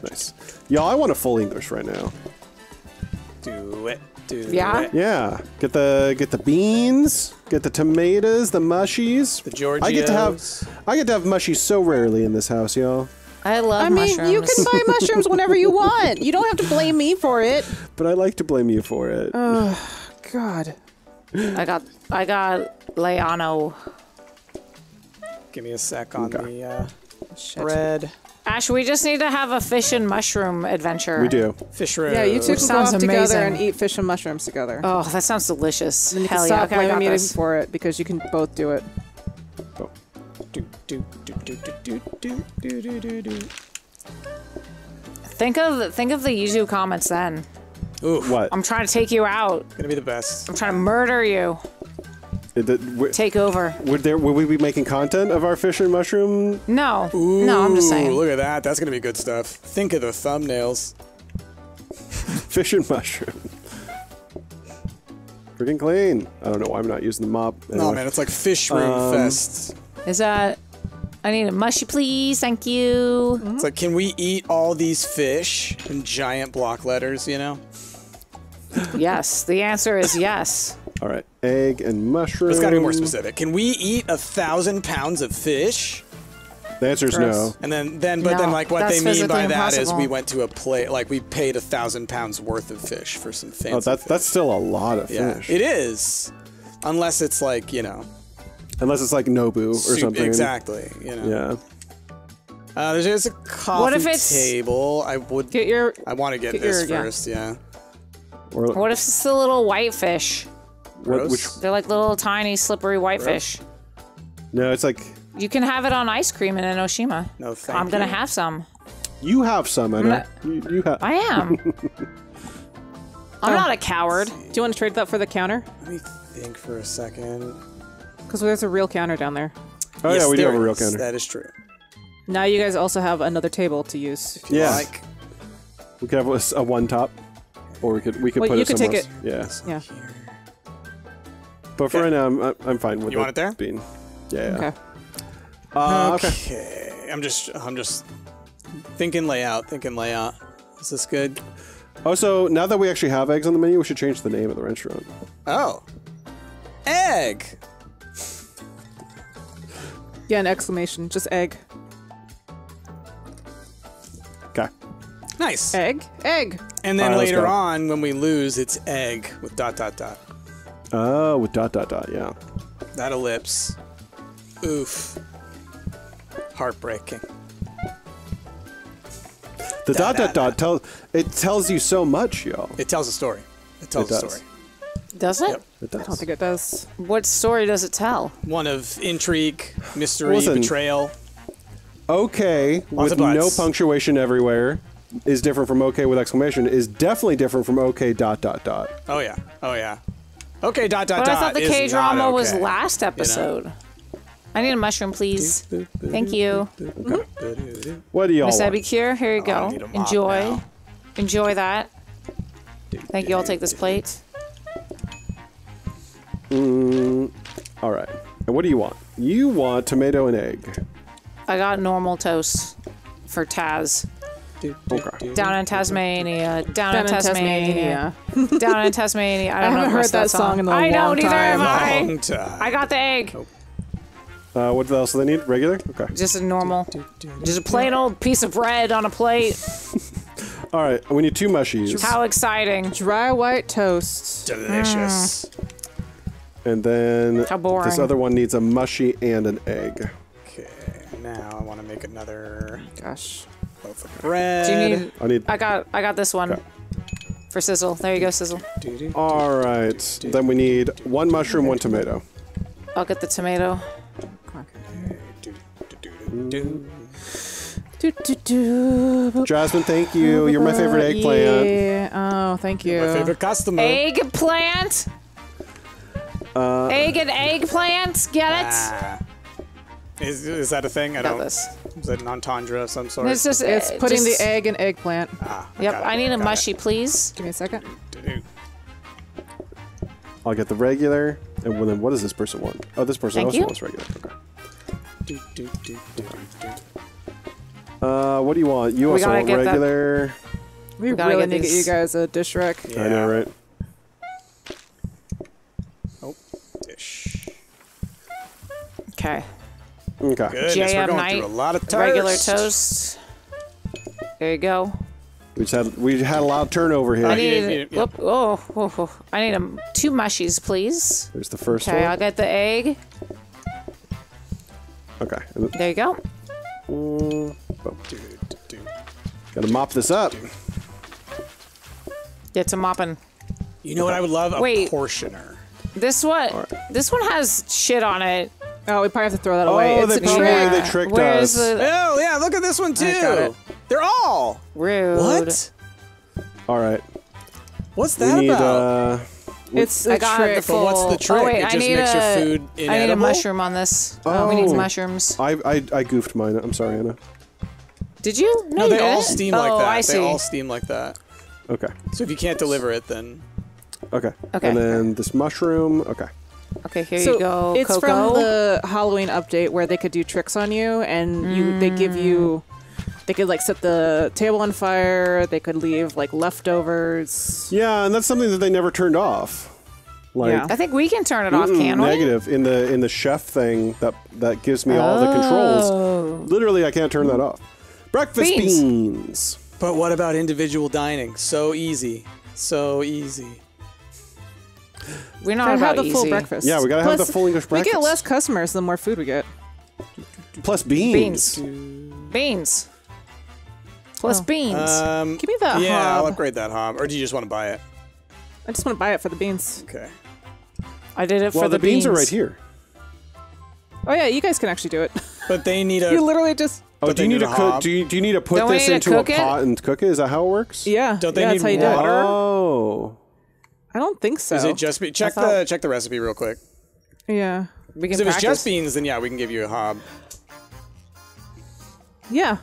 Nice. Y'all, I want a full English right now. Do it. Do Yeah? it. Yeah. Get the get the beans, get the tomatoes, the mushies. The I get to have I get to have mushies so rarely in this house, y'all. I love mushrooms. I mean, mushrooms. you can buy mushrooms whenever you want. You don't have to blame me for it. But I like to blame you for it. God. I got I got Leano. Give me a sec on Okay. the uh, Shit. bread. Ash, we just need to have a fish and mushroom adventure. we do. Fish roast. Yeah, you two can go Sounds off together and eat fish and mushrooms together. Oh, that sounds delicious. and you can Hell stop yeah. Okay, blaming got me for it because you can both do it. Do, do, do, do, do, do, do, do, do, do. Think of think of the Yuzu comments then. Ooh, What? I'm trying to take you out. gonna be the best. I'm trying to murder you. It- it- Take over. would there would we be making content of our fish and mushroom No. no, I'm just saying. Look at that. That's gonna be good stuff. Think of the thumbnails. fish and mushroom? Freaking clean. I don't know why I'm not using the mop. No Anyway. man, it's like fish room Um, fest. Is that I need a mushy please, thank you. It's like, can we eat all these fish in giant block letters? You know, Yes. The answer is yes. All right, egg and mushroom. it's got to be more specific. Can we eat a thousand pounds of fish? The answer is no. And then, then, but then, like, what that's they mean by physically that is impossible. we went to a plate, like, we paid a thousand pounds worth of fish for some fancy. Oh, that's fish. that's still a lot of yeah, fish. it is, unless it's like you know, Unless it's like Nobu or soup- something. exactly. You know, Yeah. Uh, there's, there's a coffee if it's- table. I would. Get your. I want to get, get this your- yeah. first. Yeah. Or What if it's the little white fish? What, which? They're like little tiny slippery white fish. No, it's like You can have it on ice cream in Enoshima. No, thank I'm gonna you. have some. you have some. I know. You, you have. I am. I'm oh. not a coward. Do you want to trade that for the counter? Let me think for a second. Because there's a real counter down there. Oh yeah, we do there have a real is. counter. That is true. Now you guys also have another table to use. If you Yeah. Like, We could have a, s- a one top, or we could we could Well, put you it could take somewhere else. Yeah. Yeah. But for Okay. right now, I'm, I'm fine with You want it there? Being, yeah. yeah. Okay. Uh, okay. okay. I'm just. I'm just thinking layout. Thinking layout. Is this good? Also, now that we actually have eggs on the menu, we should change the name of the restaurant. Oh. Egg. Yeah, an exclamation. Just egg. Okay. Nice. Egg. Egg. And then Alright, let's later on, when we lose, it's egg with dot dot dot. Oh, with dot dot dot. Yeah. That ellipse. Oof. Heartbreaking. The dot da, dot dot tells it tells you so much, y'all. It tells a story. It tells It a does. story. Does it? Yep. It does. I don't think it does. What story does it tell? One of intrigue, mystery, Listen. betrayal. Okay, Lots with no punctuation everywhere, is different from okay with exclamation. Is definitely different from okay dot dot dot. Oh yeah. Oh yeah. Okay. Dot dot But dot. I thought the K drama not was last episode. I need a mushroom, please. Thank you. What do y'all Miss want? Epicure, here you oh, go. need a mop Enjoy. now. Enjoy that. Thank you. I'll take this plate. Mm, all right. And what do you want? You want tomato and egg. I got normal toast for Taz. Okay. Down in Tasmania. Down, Down in in Tasmania. Tasmania. Down in Tasmania. I don't haven't know the heard that song in a I long don't either have time. Long I. time. I got the egg. Uh, what else do they need? Regular? Okay. Just a normal. Just a plain old piece of bread on a plate. All right. We need two mushies. How exciting. Dry white toast. Delicious. And then How boring. this other one needs a mushy and an egg. Okay. Now I want to make another Gosh. Loaf of bread. Do you need? I need. I got. I got this one. Okay. For Sizzle. There you go, Sizzle. All right. Then we need one mushroom, one tomato. I'll get the tomato. Do, do, do. Jasmine, thank you. You're my favorite eggplant. Yeah. Oh, thank you. My favorite customer. Eggplant. Uh, Egg and eggplant. Get it? Ah. Is, is that a thing? I got don't. this. Is that an entendre of some sort? It's just. It's uh, putting just- the egg in eggplant. Ah, Yep. got it, I need a got it. mushy, please. Give me a second. I'll get the regular. And well, then what does this person want? Oh, this person Thank also you. wants regular. Okay. Doo-doo-doo-doo-doo. Uh, what do you want? You We also gotta want get that- regular. We, gotta really get need to get you guys a dish rack. I know, right? Oh, dish. Okay. Okay. Goodness, we're JM going night. through a lot of toast. Regular toast. There you go. We just had we had a lot of turnover here. I need. didn't- yeah. whoop, oh, oh, oh. I need um, two mushies, please. There's the first Okay, I'll get the egg. Okay. There you go. Gotta mop this up. Get to mopping. You know what I would love? A Wait. portioner. This one. This one has shit on it. Oh, we probably have to throw that away. Oh, it's they, a tricked- trick. they tricked Where's us. the Oh yeah, look at this one too. got it. They're all. rude? What? All right. What's We that need. about? Uh, It's I a got trick. the full. what's the trick? Oh wait, It I just need makes your a. food I need a mushroom on this. Oh. We need Oh. mushrooms. I, I I goofed mine. I'm sorry, Anna. Did you? No, no, you they all didn't. steam oh, like that. I see. They all steam like that. Okay. So if you can't deliver it, then Okay. Okay. And then this mushroom. Okay. Okay, here so you go. it's Coco. from the Halloween update where they could do tricks on you, and you they give you. Mm. They could like set the table on fire. They could leave like leftovers. Yeah, and that's something that they never turned off. Like Yeah. I think we can turn it off, can we? negative in the in the chef thing that that gives me all the controls. Oh. Literally, I can't turn that off. Breakfast Beans. beans. But what about individual dining? So easy. So easy. We're not about have the easy. full breakfast. Yeah, we gotta have the full English breakfast. We get less customers the more food we get. Plus beans. Beans. Beans. Plus Oh. beans. Um, Give me that yeah, I'll upgrade that hob. Or do you just want to buy it? I just want to buy it for the beans. Okay. I did it Well, for the, the, beans. are right here. Oh yeah, you guys can actually do it. But they need a. you literally just Oh, But do you need need to cook? Do you, do you need to put Don't this need into a cook it? pot and cook it? Is that how it works? yeah. Don't they yeah, need that's how you do it. water? Oh. I don't think so. Is it just be check thought- the check the recipe real quick? yeah. we can Because if it's practice. just beans, then yeah, we can give you a hob. Yeah.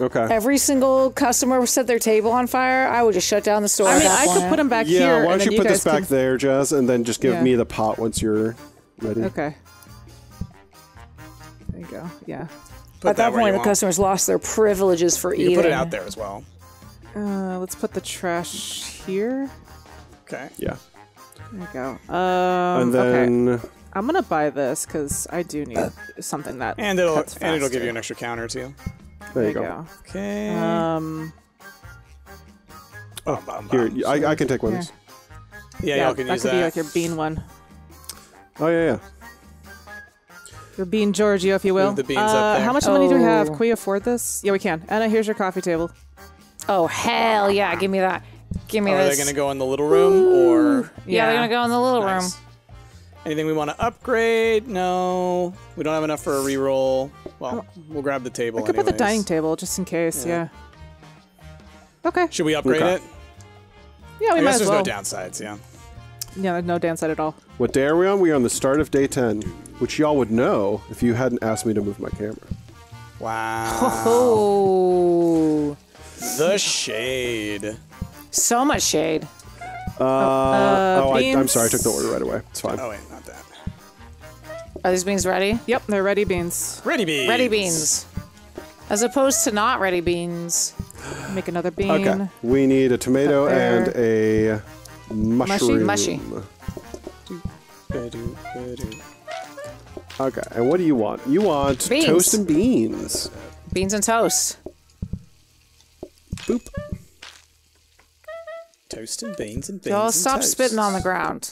Okay. Every single customer set their table on fire. I would just shut down the store. I at mean, that I could point. put them back yeah, here. why and don't then you put this back can- there, Jazz, and then just give Yeah. me the pot once you're ready. Okay. There you go. Yeah. Put At that where point, the want. customers lost their privileges for You eating. can put it out there as well. Uh, let's put the trash here. Okay. Yeah. There you go. Um, And okay. then I'm gonna buy this because I do need something that And it'll cuts and it'll give you an extra counter too. there There you go. Okay. Um, Bum, bum, Here. I, I can take one. of these. yeah, yeah, y'all can that use could that. be like your bean one, Oh yeah, yeah. your bean Giorgio, if you will. Move the beans uh, up there. How much money do we have? Oh. Can we afford this? Yeah, we can. Anna, here's your coffee table. Oh hell yeah! Give me that. Give me oh, this. Are this. they gonna go in the little room or yeah, they're gonna go in the little Nice. room. anything we want to upgrade? No, we don't have enough for a reroll. Well, we'll grab the table. I could put the dining table just in case. Yeah. Okay. Should we upgrade Okay. it? Yeah, we I might guess as there's well. no downsides. Yeah. Yeah, there's no downside at all. What day are we on? We are on the start of day ten, which y'all would know if you hadn't asked me to move my camera. Wow. Oh, the shade. so much shade. Uh, oh, I, I'm sorry. I took the order right away. It's fine. Oh wait, not that. Are these beans ready? Yep, they're ready beans. Ready beans. Ready beans. As opposed to not ready beans. Make another bean. Okay. We need a tomato Up and a mushroom. Mushy. Ba-do, ba-do. Okay. And what do you want? You want Beans. toast and beans. Beans and toast. Boop. Toast and beans and beans. Y'all and stop toast. spitting on the ground.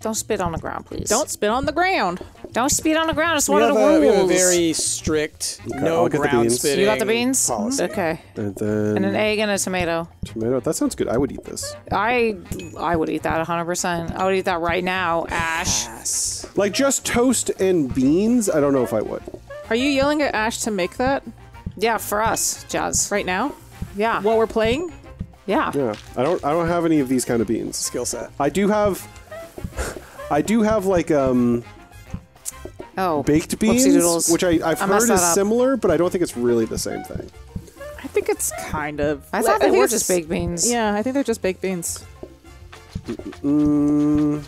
Don't spit on the ground, please. Don't spit on the ground. Don't spit on the ground. It's We one of the a, rules. we have a very strict no I'll get the ground beans. spitting. you got the beans? Policy. Mm-hmm. Okay. And then And an egg and a tomato. tomato. That sounds good. I would eat this. I I would eat that 100%. I would eat that right now, Ash. Yes. Like just toast and beans. I don't know if I would. Are you yelling at Ash to make that Yeah, for us, Jazz. right now Yeah. while we're playing? Yeah. Yeah. I don't. I don't have any of these kind of beans. Skill set. I do have. I do have like um Oh. baked beans, doodles. which I, I've I heard is up. similar, but I don't think it's really the same thing. I think it's kind of. I thought they think were just baked beans. Yeah, I think they're just baked beans. Mm,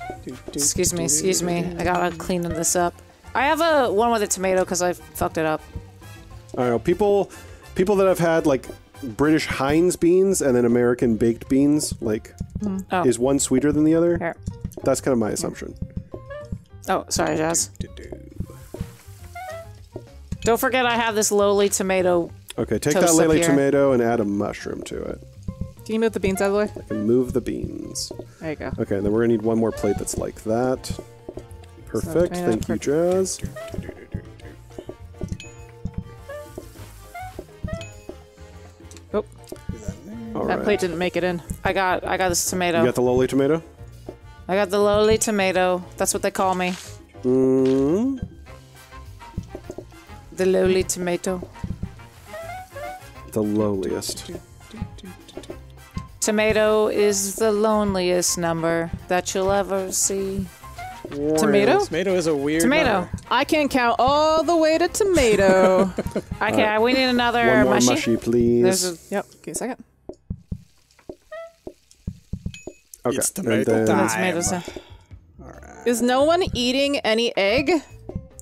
Excuse me, excuse me. I gotta clean this up. I have a one with a tomato because I fucked it up. I don't know. People, people that have had like British Heinz beans and then American baked beans, like, Oh. is one sweeter than the other? Here. That's kind of my assumption. Oh, sorry, Jazz. Don't forget, I have this lowly tomato. Okay, take that lily tomato and add a mushroom to it. Can you move the beans out of the way? I can move the beans. There you go. Okay, then we're gonna need one more plate that's like that. Perfect. yeah, Thank you, Jazz. All that right. plate didn't make it in. I got, I got this tomato. You got the lowly tomato? I got the lowly tomato. That's what they call me. Mm, The lowly tomato. the lowliest. Tomato is the loneliest number that you'll ever see. Tomato? Tomato is a weird Tomato. number. I can't count all the way to tomato. Okay, we need another One more mushy. mushy, please. There's a, yep. Give me a second. Okay. It's tomato then- time. the tomatoes. in. Is no one eating any egg?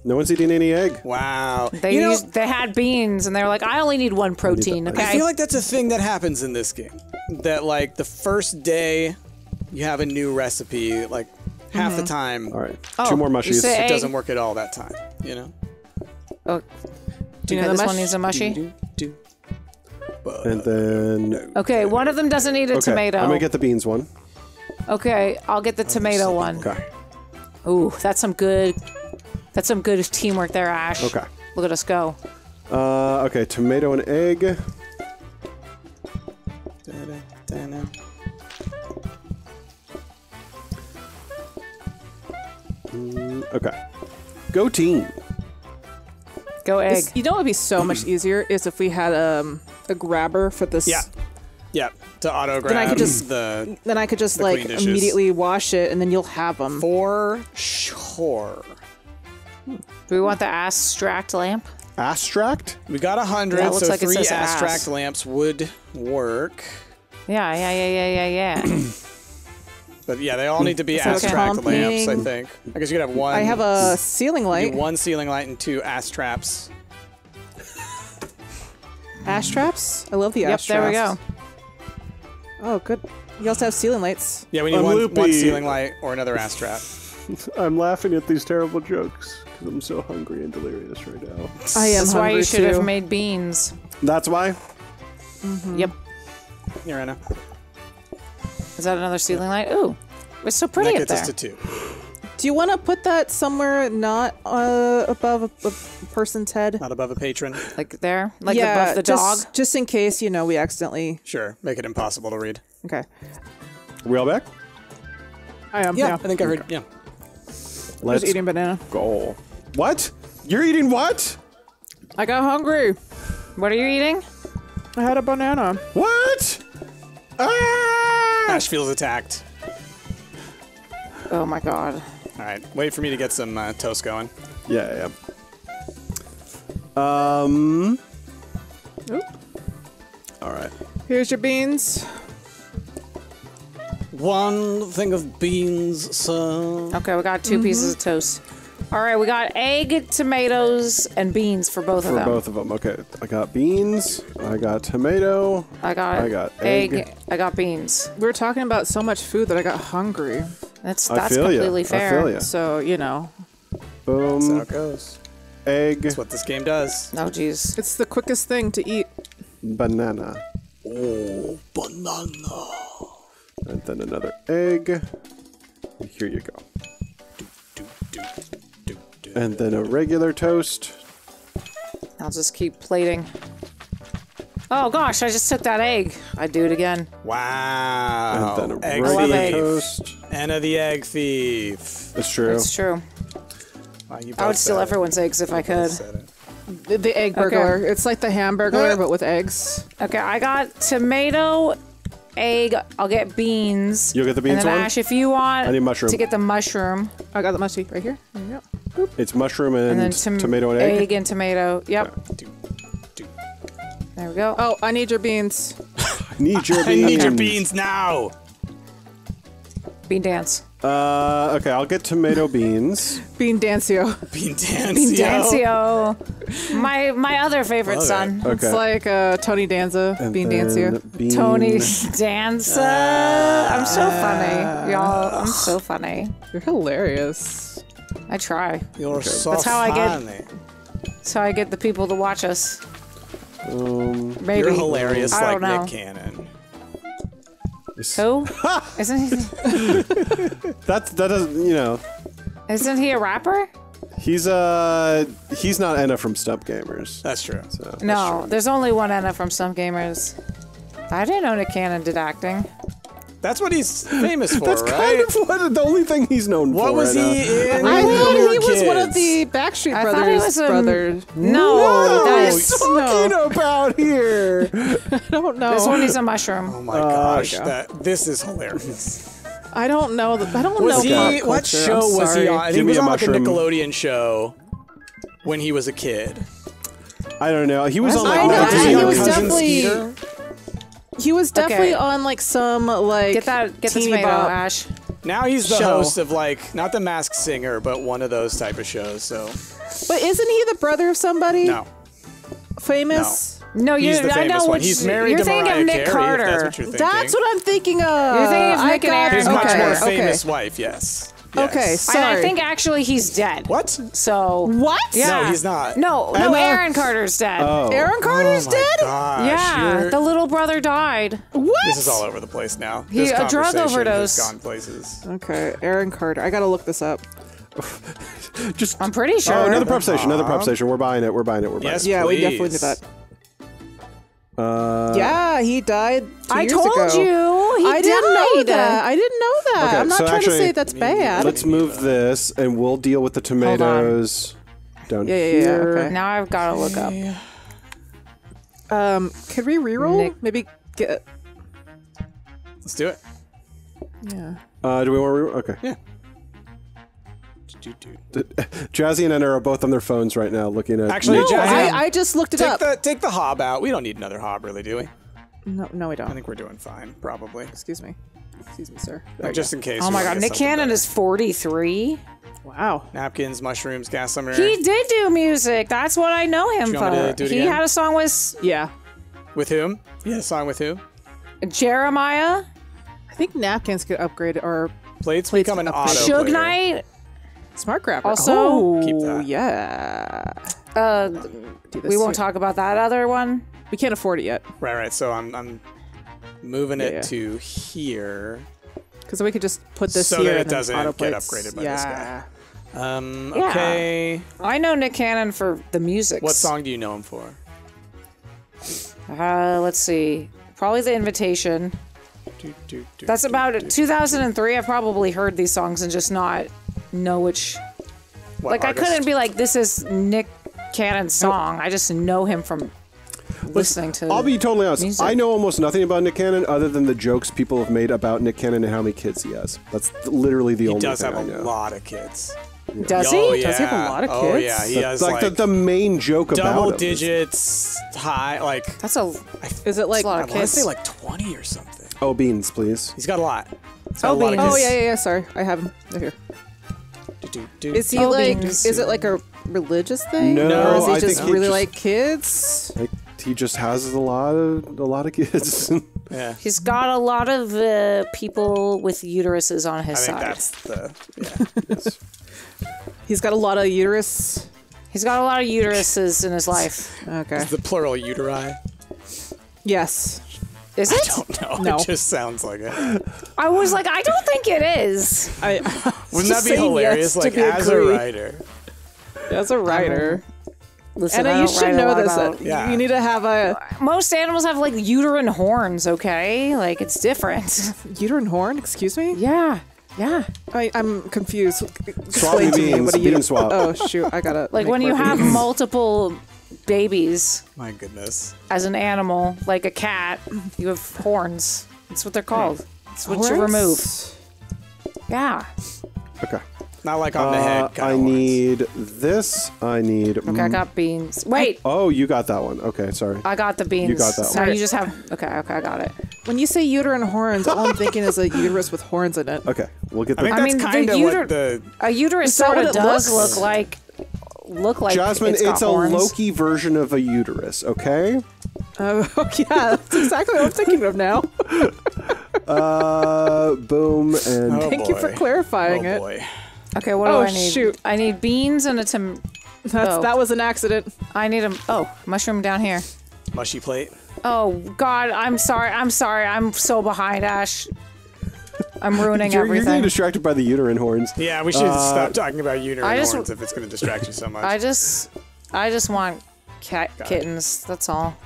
No one's eating any egg. Wow. They you know, they had beans, and they were like, I only need one protein. I Okay. I feel like that's a thing that happens in this game. That like the first day you have a new recipe, like half the mm-hmm. time All right. Oh, Two more mushies. it egg? doesn't work at all that time. You know. Oh, Do you okay, know the this one needs a mushy. Do, do. And then Okay, one of them doesn't need a okay, tomato. I'm gonna get the beans one. Okay, I'll get the tomato one. Okay. Ooh, that's some good. That's some good teamwork there, Ash. Okay. Look at us go. Uh, okay, tomato and egg. Da-da, da-da. Okay. Go team. Go egg. It's- you know what would be so much easier is if we had um, a grabber for this. Yeah. Yeah. To auto grab Then I could just- the Then I could just The like immediately wash it, and then you'll have them. for sure. Do we want the abstract lamp? Astract? We got a hundred, That looks so like three says abstract ass. lamps would work. Yeah, yeah, yeah, yeah, yeah, yeah. But yeah, they all need to be So abstract pumping. lamps, I think. I guess you could have one. I have a ceiling light. do one ceiling light and two ass traps. Ash traps. I love the yep, ash there we go. Traps. Oh, good. You also have ceiling lights. Yeah, we need I'm one, one ceiling light or another ass trap. I'm laughing at these terrible jokes because I'm so hungry and delirious right now. I am That's why you should too. have made beans. That's why. Mm-hmm. Yep. Here, Anna. Is that another ceiling light? Ooh, it's so pretty That up gets there. us to two. Do you want to put that somewhere not uh, above a, a person's head? Not above a patron. Like there, like yeah, above the just, dog. just in case you know we accidentally. Sure, make it impossible to read. Okay. We all back? I am. Yeah, Yeah. I think I heard. Yeah. Let's Just eating banana. go. What? You're eating what? I got hungry. What are you eating? I had a banana. What? Ah! Ash feels attacked. Oh my god. All right, wait for me to get some uh, toast going. Yeah, yeah. Um. Oop. All right. Here's your beans. One thing of beans, sir. Okay, we got 2 pieces of toast. All right, we got egg, tomatoes, and beans for both For of them. For both of them. Okay. I got beans. I got tomato. I got, I got egg. I got beans. We were talking about so much food that I got hungry. That's I that's feel ya. completely I fair. feel ya. So you know, That's how Boom. it goes. Egg. That's what this game does. Oh jeez. it's the quickest thing to eat. Banana. Oh, banana. And then another egg. Here you go. And then a regular toast. I'll just keep plating. Oh gosh, I just took that egg. I'd do it again. Wow. And then a egg love egg. thief. toast. Anna the egg thief. That's true. It's true. Wow, you I would steal it. everyone's eggs if I You both could. The, the egg burglar. It's like the hamburger, but with eggs. Okay, I got tomato, egg. I'll get beans. You'll get the beans And then one? Ash, if you want I need mushroom. to get the mushroom, I got the mushy right here. There you go. It's mushroom and, and then tom- tomato and egg. Egg and tomato. Yep. Do, do. There we go. Oh, I need your beans. Need your beans. I need your beans now. Bean dance. Uh, okay, I'll get tomato beans. Bean Dancio. Bean dance. Bean. Dancio. My my other favorite Love son. Okay. It's like uh, Tony Danza. And Bean then Dancio. bean- Tony Danza. I'm so funny, y'all. I'm so funny. You're hilarious. I try. You're so That's how I get- funny. That's how I get the people to watch us. Um, Maybe. You're hilarious I like don't know. Nick Cannon. Who? isn't he? That's that doesn't you know. Isn't he a rapper? He's uh he's not Enna from Stumpt Gamers. That's true. So. No, there's only one Enna from Stumpt gamers. I didn't know Nick Cannon did acting. That's what he's famous for, That's right? kind of what the only thing he's known for. what was right he now. in? I when thought he was one of the Backstreet I thought he Brothers was a- brothers. No, What are you that's talking about here? I don't know. this one. He's a mushroom. Oh my gosh, yeah. that this is hilarious. I don't know. The, I don't Was know. he? pop What show I'm was he on? I Give he was on like a. Nickelodeon show when he was a kid. I don't know. He was on like I know, he was definitely- Skeeter? He was definitely Okay. on like some like Get that. Get the teeny tomato, bop. Ash. Now he's the Show. host of like not the Masked Singer, but one of those type of shows. So But isn't he the brother of somebody no, famous? No, you. he's the I famous know one. which. He's married you're to thinking Mariah of Nick Carey. Carter. If that's what you're thinking. That's what I'm thinking of. You're thinking of I Nick and Aaron His much Okay, more okay. famous wife. Yes. Okay, sorry. And I think actually he's dead. What? So. What? Yeah. No, he's not. No, no. Aaron Carter's dead. Oh. Aaron Carter's oh my dead? Gosh, yeah, you're- the little brother died. What? this is all over the place now. He- This a drug overdose. Has gone places. Okay, Aaron Carter. I gotta look this up. Just I'm pretty sure. Oh, another prep station. Another prep station. We're buying it. We're buying it. We're buying Yes, it. Yeah, we definitely did that. Uh, yeah, he died. Two I years told ago. you. He I didn't know that. I didn't know that. Okay, I'm not so trying actually- to say that's bad. Let's move this, and we'll deal with the tomatoes down Yeah, yeah, yeah, okay. Now I've got to look up. Um, could we reroll? Nick- Maybe get. Let's do it. Yeah. Uh, do we want to? Okay. Yeah. Jazzy and Enna are both on their phones right now, looking at. Actually, No, Jazzy, I, I just looked it take up. the take the hob out. We don't need another hob, really, do we? No, no, we I don't. I think we're doing fine, probably. Excuse me. Excuse me, sir. There you Just in case. Oh we my wanna god, get Nick something Cannon better. is 43. go. Wow. napkins, mushrooms, gas summer. He did do music. That's what I know him you want me to for. do it He again? had a song with Yeah. with whom? He had a song with who? Jeremiah, I think napkins could upgrade or Plates become an auto. Suge player. Knight. Smart grabber. Also- oh, Keep that. yeah. Uh, we won't too. talk about that other one. We can't afford it yet Right, right. So I'm I'm moving it Yeah, yeah. to here. because we could just put this So here that it and doesn't auto get upgraded by yeah. this guy. Um. Yeah. Okay. I know Nick Cannon for the music. What song do you know him for? Uh, let's see. Probably The Invitation. Do, do, do, That's do, about do. it. 2003. I've probably heard these songs and just not know which. What Like, artist? I couldn't be like, this is Nick Cannon's song. I just know him from listening to. I'll be totally honest. music. I know almost nothing about Nick Cannon other than the jokes people have made about Nick Cannon and how many kids he has. That's literally the He only He does thing have I a know. A lot of kids. Does Oh he? yeah. Does he have a lot of kids? Oh kids? yeah, he That's has like, like, the, the main joke about double him is- digits high. Like That's a. Is it like? a lot I of want to kids. say like 20 or something. Oh, beans, please. He's got a lot. Got Oh, a lot beans. Oh yeah, yeah, yeah. Sorry, I have him. They're here. Do, do, do. Is he like? Is it like a religious thing? No, or is he I just think he really just- like kids? Like, he just has a lot of a lot of kids. Yeah. He's got a lot of uh, people with uteruses on I his think side. that's the yeah. He's got a lot of uterus. He's got a lot of uteruses in his life. Okay. the plural uteri. Yes. Is it? I Don't know. No. It just sounds like it. I was like, I don't think it is. I. Wouldn't that be hilarious? yes like be as a writer. As a writer, um, Listen, Anna, I you should know this. about- Yeah. You need to have a Most animals have like uterine horns. Okay, like it's different. uterine horn. Excuse me. yeah, yeah. I, I'm confused. Swap Explain to me beans, what a bean uterine- swap. Oh shoot! I gotta. Like make when you more have multiple babies My goodness. as an animal, like a cat, you have horns. That's what they're called. That's what you remove. Yeah. okay. Not like on the head. Uh, kinda I horns. need this. I need. Okay, I got beans. Wait, Oh, you got that one. Okay, sorry. I got the beans. You got that Now one. you just have. Okay, okay, I got it. When you say uterine horns, all I'm thinking is a uterus with horns in it. Okay, we'll get I think the. I that's mean, the kind of uter- what the A uterus sort of does looks? look like. Look like Jasmine, it's, it's, got a horns. Loki version of a uterus. Okay. Oh yeah, that's exactly what I'm thinking of now. Uh, boom and. Oh, Thank you for clarifying oh it. boy. Okay, what Oh, do I need? shoot. I need beans and a tom- That's Oh. that was an accident. I need a oh mushroom down here. Mushy plate. Oh God, I'm sorry. I'm sorry. I'm so behind, Ash. I'm ruining You're, you're everything. getting distracted by the uterine horns. Yeah, we should uh, stop talking about uterine just- horns if it's going to distract you so much. I just, I just want cat kittens. That's all.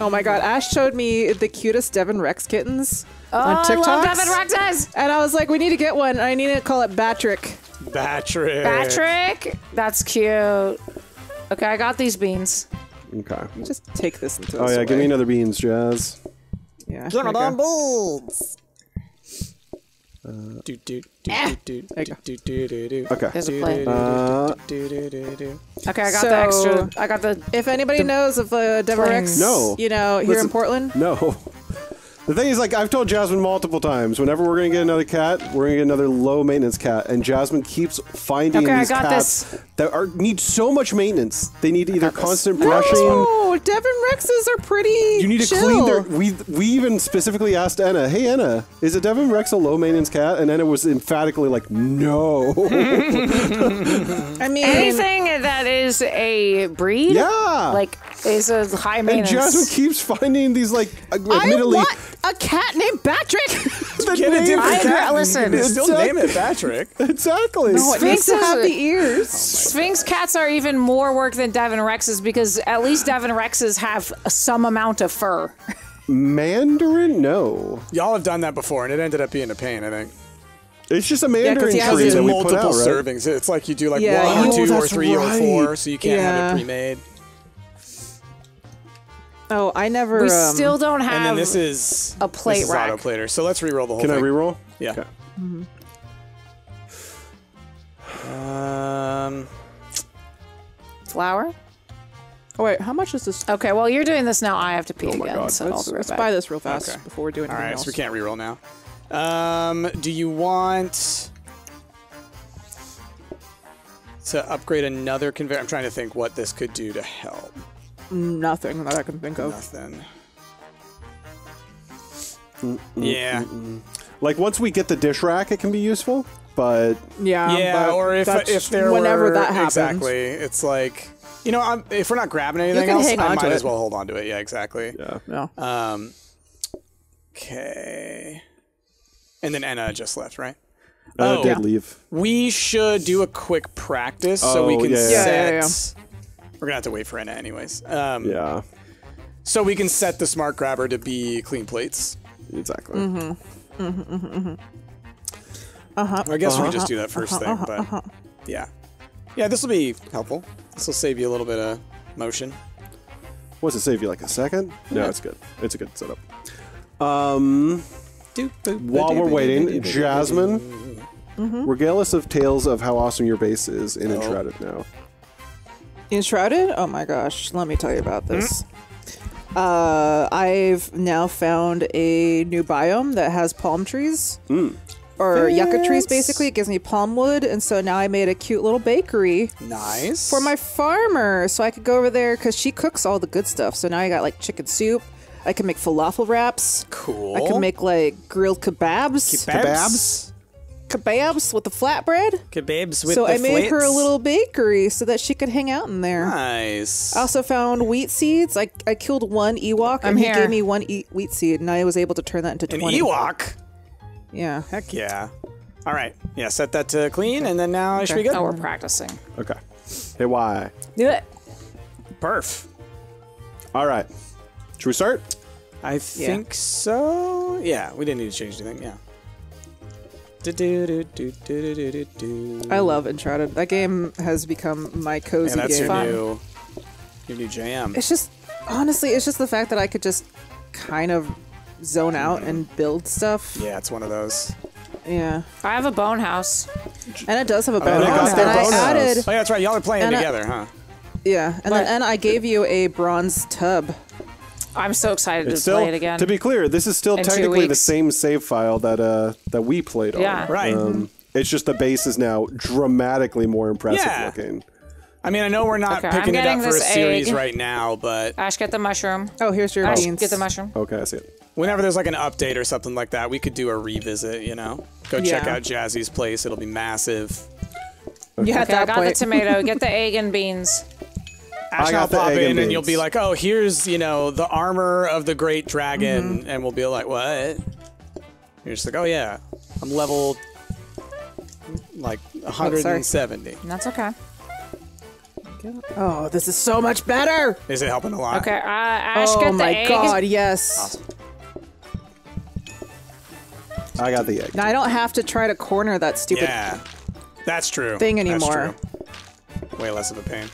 Oh my god, Ash showed me the cutest Devon Rex kittens Oh, on I love Devon Rexes. And I was like, we need to get one. I need to call it Batrick. Patrick. Patrick, that's cute. Okay, I got these beans. Okay. Just take this and throw Oh this yeah, give me another beans, Jazz. Yeah. Give there me them go. Bulbs. Do, do, do, Eh. do, do, There you go. do, do, do, do. Okay. There's a Uh. Okay, I got So- the extra. I got the. If anybody knows of uh, Devon Rex, No. you know, here Listen- in Portland, No. The thing is, like I've told Jasmine multiple times, whenever we're gonna get another cat, we're gonna get another low maintenance cat, and Jasmine keeps finding Okay, I these got cats this. that are need so much maintenance. They need either constant brushing. Oh, Devon Rexes are pretty. You need to clean their. We we even specifically asked Anna, "Hey Anna, is a Devon Rex a low maintenance cat?" And Anna was emphatically like, "No." I mean, Anything that is a breed, yeah. like is a high maintenance. and. Jasmine keeps finding these like I admittedly. Want a cat named Patrick. the Get a name- different I agree. cat. Listen. You can still Exactly. name it Patrick. Exactly. no, it needs to Sphinx have the ears. Oh Sphinx cats are even more work than Devon Rexes because at least Devon Rexes have some amount of fur. Mandarin? No. Y'all have done that before, and it ended up being a pain, I think. It's just a mandarin he has tree that we multiple put out, right? servings. It's like you do like Yeah, one, you- two, Oh, or that's three, or four, so you can't have it pre-made. Oh, I never. We um, still don't have. And then have. this is a plate this is rack. auto plater. So let's re-roll the whole Can I thing. reroll? Yeah. Okay. Um, flour. Oh wait, how much is this? Okay, well you're doing this now. I have to pee Oh my again, God. so I'll Let's, be right let's back. buy this real fast Okay. before we do all anything right, else. so we can't re-roll now. Um, do you want to upgrade another conveyor? I'm trying to think what this could do to help. Nothing that I can think of. Nothing. Yeah. Like once we get the dish rack, it can be useful. But Yeah. Yeah, but or if that's if there whenever were that happens. exactly, it's like you know, I'm, if we're not grabbing anything else, I might it. as well hold on to it. Yeah, exactly. yeah. No. Um. Okay. And then Enna just left, right? Uh, Oh. did Yeah. leave. We should do a quick practice so we Oh, can yeah, yeah. set. Yeah, yeah, We're gonna have to wait for Enna anyways. Um, Yeah. So we can set the smart grabber to be clean plates. Exactly. Mm-hmm. mm-hmm, mm-hmm, mm-hmm. Uh-huh, I guess we could just do that 1st uh-huh, thing, but yeah, yeah, this will be helpful. This will save you a little bit of motion. What's it save you like a second? No, it's good. It's a good setup. Um, while we're waiting, Jasmine, regale us of tales of how awesome your base is in oh. Enshrouded now. Enshrouded? Oh my gosh, let me tell you about this. Uh, I've now found a new biome that has palm trees. Or yucca trees, basically. It gives me palm wood, and so now I made a cute little bakery Nice for my farmer, so I could go over there because she cooks all the good stuff. So now I got like chicken soup. I can make falafel wraps. cool. I can make like grilled kebabs. kebabs. Kebabs with the flatbread. Kebabs with so the I made her a little bakery so that she could hang out in there. Nice. I also found wheat seeds. I, I killed one Ewok, I'm and he gave me one e- wheat seed, and I was able to turn that into An 20. Ewok. Yeah. Heck yeah. All right. Yeah, set that to clean, and then now I should be good. Oh, we're practicing. Okay. Hey, why? Do it. Perf. All right. Should we start? I think so. Yeah, we didn't need to change anything. Yeah. I love Enshrouded. That game has become my cozy And that's game. your Fun. new, your new jam. It's just, honestly, it's just the fact that I could just kind of zone out and mm-hmm. build stuff. Yeah, it's one of those. Yeah. I have a bone house. And it does have a oh, bone they got house. their And I bone house. added, Oh, yeah, that's right. Y'all are playing And I- together, huh? yeah. And then and I gave you a bronze tub. I'm so excited It's to still, play it again. to be clear, this is still In technically the same save file that uh that we played on. Yeah. Right. Um, it's just the base is now dramatically more impressive Yeah. looking. I mean, I know we're not Okay, picking it up for a series egg. right now, but Ash, get the mushroom. Oh, here's your Ash, beans. get the mushroom. Okay, I see it. whenever there's like an update or something like that, we could do a revisit, you know? Go check out Jazzy's place. It'll be massive. Yeah, at Okay, I got point. the tomato. Get the egg and beans. Ash I'll pop in and and you'll be like, oh, here's, you know, the armor of the great dragon. Mm-hmm. And we'll be like, what? You're just like, oh, yeah. I'm level like 170. And that's okay. oh, this is so much better. Is it helping a lot? Okay, uh, Ash, oh get the my god, yes. I got the egg. Now I don't have to try to corner that stupid. Yeah. That's true. Thing That's anymore. true. Way less of a pain.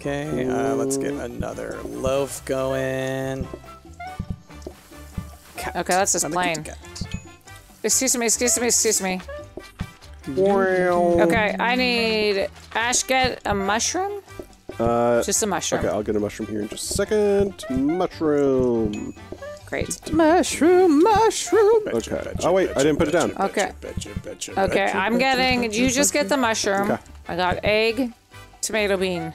Okay, uh, let's get another loaf going. Cat. Okay, that's just plain. cat. Excuse me, excuse me, excuse me. Okay, I need Ash. Get a mushroom. Uh, Just a mushroom. okay, I'll get a mushroom here in just a second. Mushroom. Great. Mushroom, mushroom. Betcha, Okay. betcha, Oh, wait, I didn't put it down. Okay. betcha, betcha, Okay, betcha, I'm getting. betcha, You just get the mushroom. Okay. I got egg, tomato bean.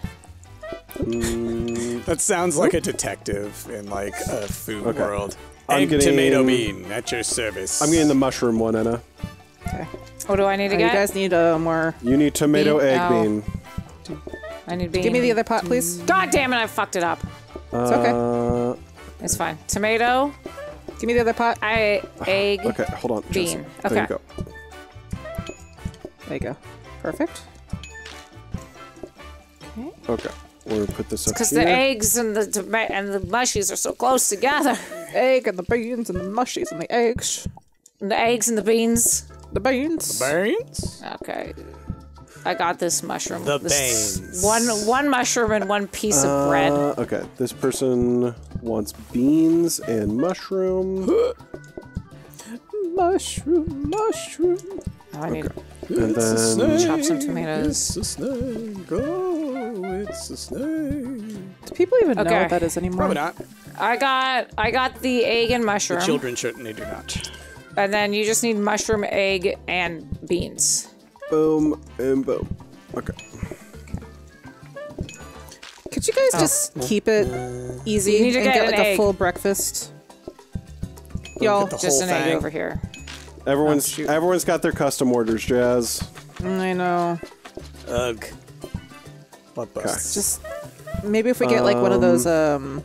That sounds like a detective in like a food Okay. world. I'm Egg getting- tomato bean at your service. I'm getting the mushroom one, Anna. Okay. What do I need to Uh, you guys need uh, more. You need tomato Bean- egg oh. bean. I need bean. Give me the other pot, please. God damn it! I fucked it up. It's okay. Uh, It's fine. Tomato, Give me the other pot. I egg. okay, hold on. Jesse. Bean. There you go. There you go. Perfect. Okay. We're gonna put this up Because the eggs and the toma- and the mushies are so close together. Egg and the beans and the mushies and the eggs. And the eggs and the beans. The beans. Beans? Okay. I got this mushroom. The This- beans. One one mushroom and one piece of bread. Uh, okay, this person wants beans and mushroom. Mushroom, mushroom. Oh, I need And It's a then snake. chop some tomatoes. It's a snake. Oh, it's a snake. Do people even know what that is anymore? Probably not. I got I got the egg and mushroom. The Children shouldn't. They do not. And then you just need mushroom, egg, and beans. boom and boom. Okay. Could you guys oh. just keep it easy You need to and get get an like a egg. full breakfast? Y'all, Just whole an egg over here. Everyone's shoot. everyone's got their custom orders, Jazz. I know. Ugh. Blood busts. Just maybe if we get like one of those um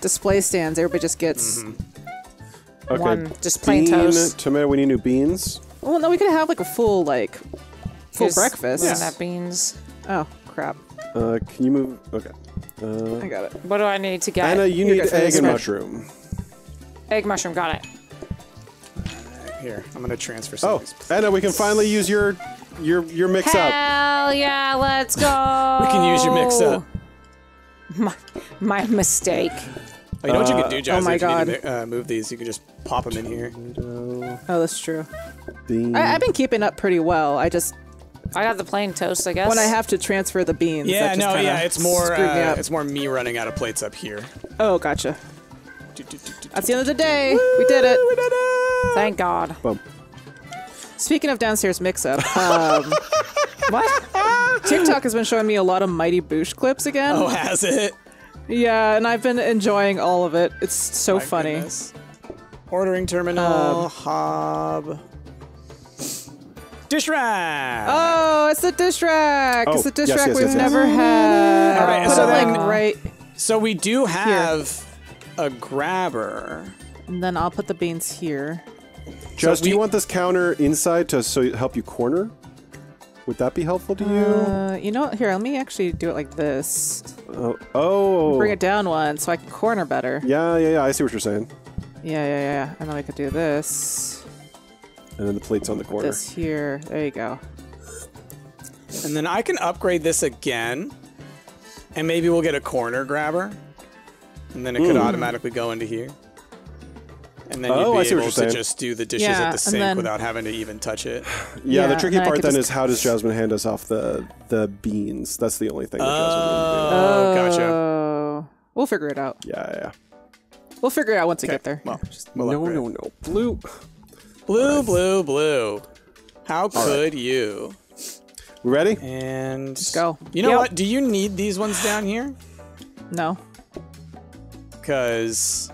display stands, everybody just gets. Okay. One, just plain bean, toast. Tomato. We need new beans. Well, no, we could have like a full like full Here's- breakfast. Isn't that beans? Oh crap! Uh, can you move? Okay. Uh, I got it. What do I need to get? Anna, you Here, need egg and mushroom. Egg mushroom, got it. Here, I'm gonna transfer some Oh, of. Anna, we can finally use your your your mix up. Hell yeah, let's go. We can use your mix up. My, my mistake. Oh, you know what you could do, Jazzy? oh my if you need to uh, move these, you could just pop them in here. Oh, that's true. Bean. I, I've been keeping up pretty well. I just I got the plain toast, I guess. when I have to transfer the beans. Yeah, just no, yeah, it's more me uh, it's more me running out of plates up here. Oh, gotcha. Do, do, do, do, That's the end of the day. We did it. We did it! Thank God. Boom. Speaking of downstairs mix-up, um, What? TikTok has been showing me a lot of Mighty Boosh clips again. Oh, has it? Yeah, and I've been enjoying all of it. It's so My funny. goodness. Ordering terminal, hob. Dish rack! Oh, it's the dish rack. Oh, it's the dish yes, rack yes, we've yes, yes. never had. All right, Put so it like right, So we do have a grabber. and then I'll put the beans here. Jazz, do you want this counter inside to so help you corner? Would that be helpful to you? Uh, you know, what? here, let me actually do it like this. oh, oh. Bring it down one so I can corner better. Yeah, yeah, yeah. I see what you're saying. Yeah, yeah, yeah. And then we could do this. And then the plate's on the corner. This here. There you go. And then I can upgrade this again. And maybe we'll get a corner grabber. And then it could automatically go into here. And then. Oh, you'd I be see what able you're to saying. just do the dishes Yeah, at the sink then- without having to even touch it. Yeah, Yeah, the tricky and then I part then just- is how does Jasmine hand us off the the beans? That's the only thing that Oh, gotcha. Oh, we'll figure it out. Yeah. Yeah, We'll figure it out once we get there. Well, yeah. we'll no, upgrade. no, no. Blue. Blue, blue, blue. How could you? We ready? And Let's go. You know Yep. what? Do you need these ones down here? No. Because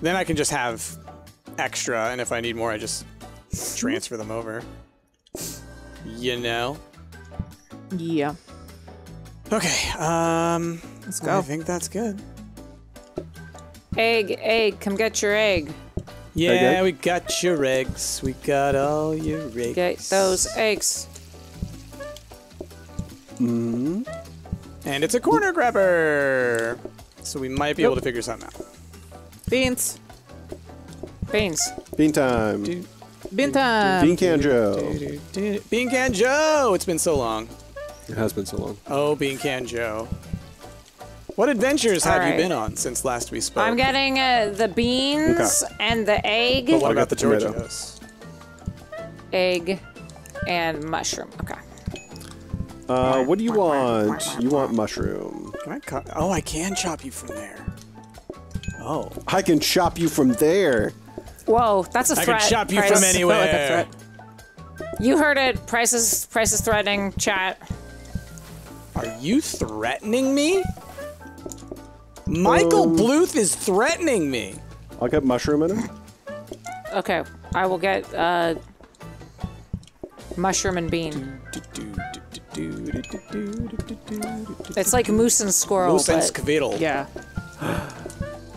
then I can just have extra, and if I need more, I just transfer them over. You know. Yeah. Okay. Um. Let's go. I think that's good. Egg, egg, come get your egg. Yeah, Okay. we got your eggs. We got all your eggs. Get those eggs. And it's a corner grabber. So we might be able to figure something out. Beans. Beans. Bean time. Do, Bean time. Bean Can Joe. do, do. Bean Can Joe! It's been so long. It has been so long. Oh, Bean Can Joe. What adventures have you been on since last we spoke? I'm getting uh, the beans Okay. and the egg, But what I about the the tomato. Georgios? egg, and mushroom. Okay. Uh, what do you want? You want mushroom. Can I cut? Oh, I can chop you from there. Oh. I can chop you from there. Whoa, that's a I threat. I can chop you Price. from anywhere. Like a threat. You heard it. Price is price is threatening. Chat. Are you threatening me? Michael Um, Bluth is threatening me. I'll get mushroom in him. Okay, I will get uh, mushroom and bean. It's like moose and squirrel, Moose and but Skviddle. Yeah.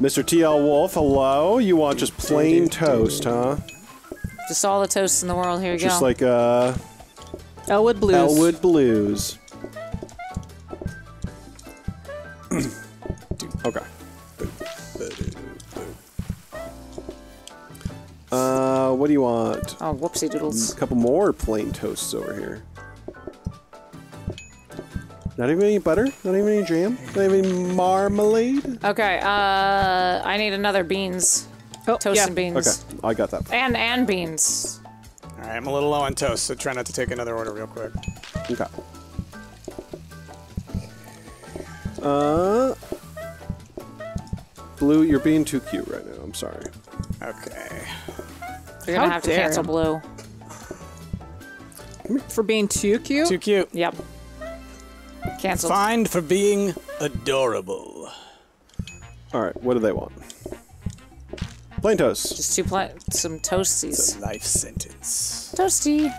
Mr. TL Wolf, hello. You want just plain toast, huh? just all the toast in the world. Here you Just go. like uh, Elwood Blues. Elwood Blues. okay. Uh, what do you want? oh, whoopsie doodles. A couple more plain toasts over here. Not even any butter? Not even any jam? Not even any marmalade? Okay, uh, I need another beans, Oh, toast yeah. and beans, Okay, I got that. and and beans. All right, I'm a little low on toast, so try not to take another order real quick. Okay. Uh, Blue, you're being too cute right now. I'm sorry. Okay. You're gonna How have to dare. cancel blue. For being too cute. Too cute. Yep. Canceled. Fined for being adorable. All right, what do they want? Plain toast. Just two pla- some It's toasties. a life sentence. Toasty.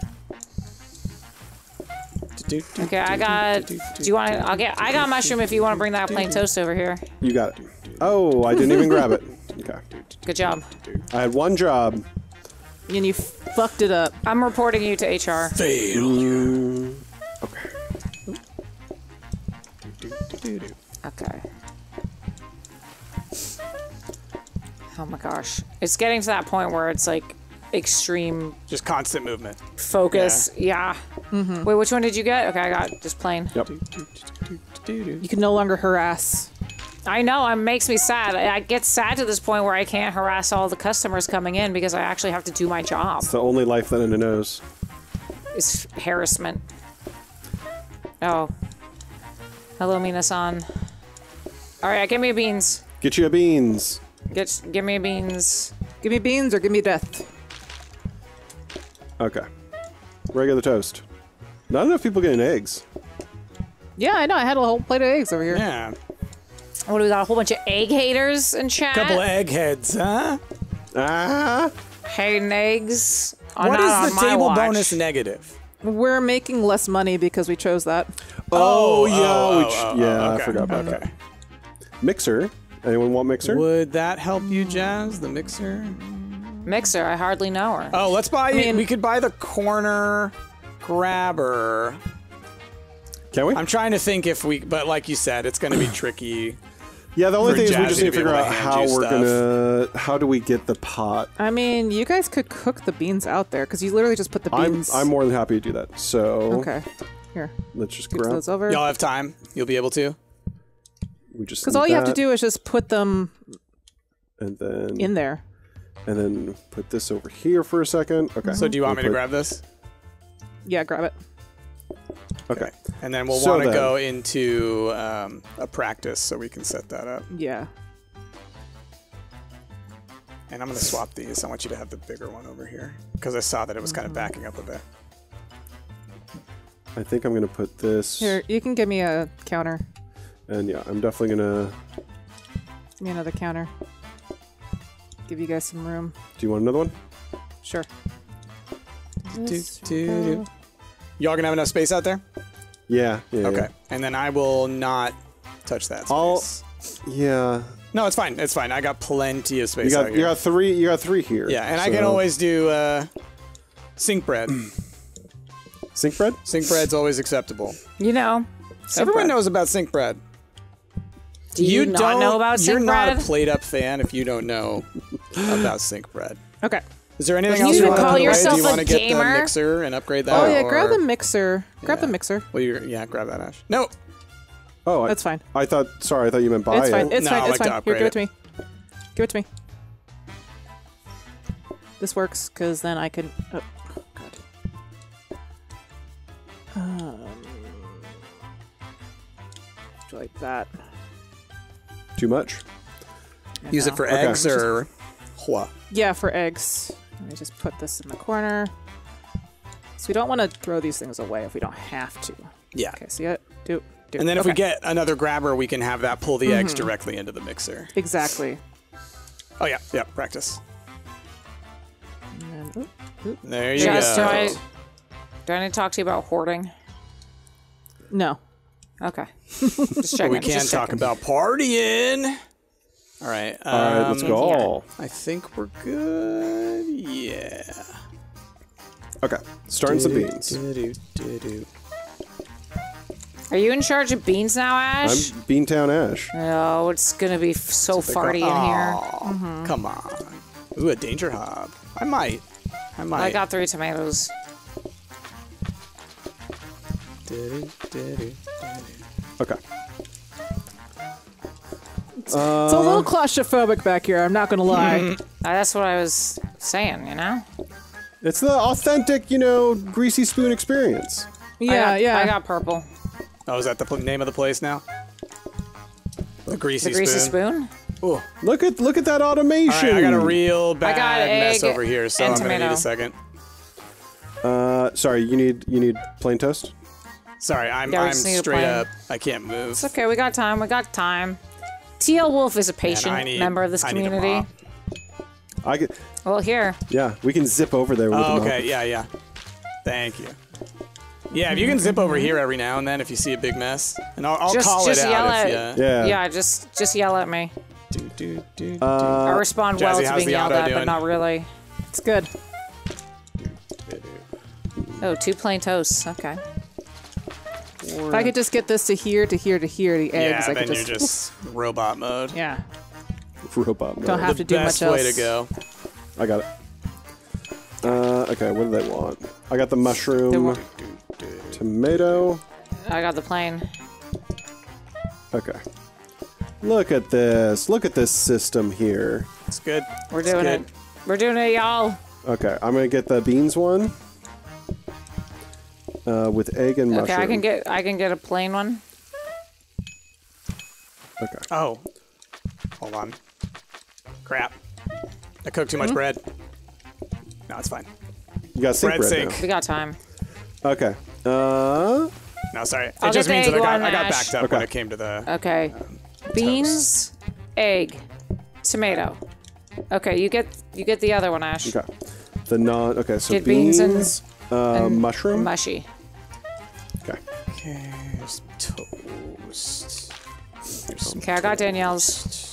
Okay, I got. Do you want to? I'll get. I got mushroom. If you want to bring that plain toast over here. You got it. Oh, I didn't even grab it. Okay. Good job. I had one job. And you fucked it up. I'm reporting you to HR. Failure. Okay. Okay. Oh my gosh, it's getting to that point where it's like extreme Just constant movement. focus. Yeah. Mm-hmm. Wait, which one did you get? Okay, I got just plain. Yep. You can no longer harass. I know, it makes me sad. I I get sad to this point where I can't harass all the customers coming in because I actually have to do my job. It's the only life that Nina knows. It's harassment. Oh. Hello, Minasan. All right, give me a beans. Get you a beans. Get, give me beans. Give me beans or give me death. Okay. Regular toast. Not enough people getting eggs. Yeah, I know. I had a whole plate of eggs over here. Yeah. What do we got? A whole bunch of egg haters in chat. Couple eggheads, huh? Ah! hating eggs. Oh, What not is on the my table watch. bonus negative? We're making less money because we chose that. Oh, oh yeah. oh, we oh, ch- oh, oh, yeah, okay, I forgot about okay. that. Mixer. Anyone want mixer? Would that help you, Jazz? The mixer? Mixer, I hardly know her. Oh, let's buy. I mean- we could buy the corner grabber. Can we? I'm trying to think if we, but like you said, it's going to be tricky. Yeah, the only thing is we just need to figure out how we're stuff. gonna. How do we get the pot? I mean, you guys could cook the beans out there because you literally just put the I'm beans. I'm more than happy to do that. So okay. Here, let's just scoot grab. those over. Y'all have time. You'll be able to. We just Because all you have to do is just put them and then in there. and then put this over here for a second. Okay. So do you want me to grab this? Yeah, grab it. Put- Okay. And then we'll So want to go into um, a practice so we can set that up. Yeah. And I'm going to swap these. I want you to have the bigger one over here because I saw that it was kind of Mm-hmm. backing up a bit. I think I'm gonna put this. Here, you can give me a counter. And yeah, I'm definitely gonna. Give me another counter. Give you guys some room. Do you want another one? Sure. Do, do, do. Y'all gonna have enough space out there? Yeah. yeah Okay. yeah. And then I will not touch that space. I'll- Yeah. No, it's fine. It's fine. I got plenty of space You out got here. you got three. You got three here. yeah, and I can always do uh, sink bread. sink bread. sink bread's always acceptable. You know. Everyone bread. knows about sink bread. Do you, not don't- know about sink You're sink not a plate up fan if you don't know about sink bread. Okay. Is there anything You else you want to call put away? yourself Do you want to get the mixer and upgrade that? Oh yeah, or- grab the mixer. Grab the mixer. Well, you're, yeah, grab that, Ash. No, Oh, I, That's fine. I thought. Sorry, I thought you meant buy It's fine. It's No, fine. I It's like to fine. Here, upgrade give it it. to me. Give it to me. This works because then I can. Oh, God. Um, like that? Too much. use it for Okay. eggs or what? Yeah, for eggs. Let me just put this in the corner. So we don't want to throw these things away if we don't have to. Yeah. Okay, see it? Do, do. And then if we get another grabber, we can have that pull the eggs directly into the mixer. Exactly. Oh yeah, yeah. Practice. And then, oop, oop. There you Just, do go. I, do I need to talk to you about hoarding? No. Okay. Just checking. we can just talk checking. about partying. All right. All right, let's um, go. I think we're good. Yeah. Okay, starting some beans. Are you in charge of beans now, Ash? I'm Ash? Beantown Ash. Oh, it's gonna be so farty in here. Aw, Come on. Ooh, a danger hob. I might. I might. I got three tomatoes. Okay. it's a little claustrophobic back here. I'm not gonna lie. Uh, that's what I was saying, you know? It's the authentic, you know, greasy spoon experience. yeah, I got, yeah. I got purple. Oh, is that the pl- name of the place now? The greasy The greasy spoon. spoon? Ooh. Look at look at that automation. right, I got a real bad got mess over here, so I'm gonna need a second. Uh, sorry, you need you need plain toast. Sorry, I'm Yeah, I'm just need a straight up. I can't move. It's okay, we got time, we got time. TL Wolf is a patient I need- member of this I need a community. mop. I get Well, here. yeah. We can zip over there with Oh, the mop. okay, yeah, yeah. Thank you. Yeah, if you can zip over here every now and then if you see a big mess, and I'll, I'll Just- call just it yell out at- if you. Yeah. Yeah, just just yell at me. Do, do, do, Uh, I respond well Jazzy, to being yelled auto at, but not really. It's good. Oh, two plain toasts. Okay. If I could just get this to here, to here, to here, the yeah, eggs, I then could you're just. just robot mode. Yeah. Robot mode. Don't have the to do best much way to go. I got it. Uh, okay, what do they want? I got the mushroom, tomato. I got the plain. Okay. Look at this. Look at this system here. It's good. We're It's doing good. it. We're doing it, y'all. Okay, I'm gonna get the beans one. Uh, with egg and mushroom. Okay, I can get I can get a plain one. Okay. Oh, hold on. Crap. I cooked too much Hmm? bread. No, it's fine. You got sink Bread bread sink. We got time. Okay. Uh, No, sorry. I'll just get means that I got, I got backed Ash. up when Okay. it came to the. Okay. Beans, egg, tomato. Okay, you get you get the other one, Ash. okay. The non. Okay, so Get beans beans, and- uh, and mushroom. Mushy. okay. Okay, here's toast. Here's some Okay, I got Danielle's.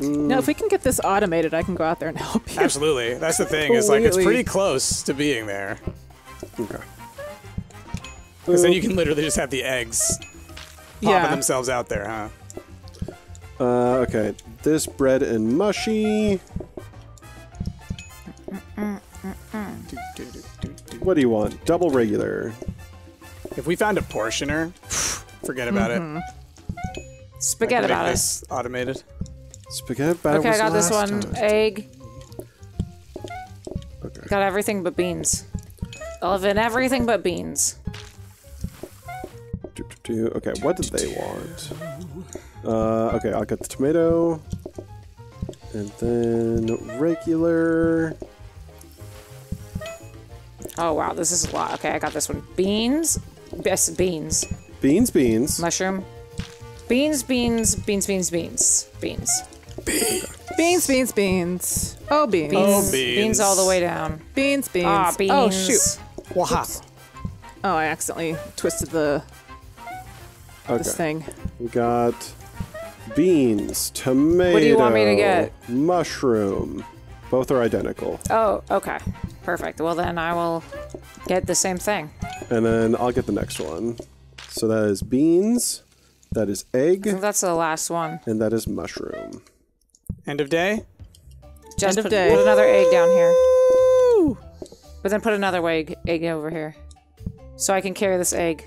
No, if we can get this automated, I can go out there and help you. Absolutely. That's the thing. Is like it's pretty close to being there. Okay. Because then you can literally just have the eggs popping Yeah. themselves out there, huh? Uh, okay. This bread and mushy. What do you want? Double regular. If we found a portioner, forget about Mm-hmm. it. Forget Make about it. this automated. Spaghetti batter Okay, I got this one. time. Egg. Okay. Got everything but beans. Oven everything but beans. Do, do, do. Okay, what did they want? Uh, okay, I got the tomato. And then regular. Oh wow, this is a lot. Okay, I got this one. Beans. Best beans. Beans, beans. Mushroom. Beans, beans, beans, beans, beans, beans. Beans, beans, beans. beans. Oh, beans. Beans, beans. beans all the way down. Beans, beans. Ah, beans. Oh, shoot. Wah. Oh, I accidentally twisted the Okay. this thing. We got beans, tomato. What do you want me to get? Mushroom. Both are identical. Oh, okay. Perfect. Well, then I will get the same thing. And then I'll get the next one. So that is beans, that is I egg, think that's the last one. and that is mushroom. End of day. Just of put, day. put another egg down here. But then put another egg, egg over here. So I can carry this egg.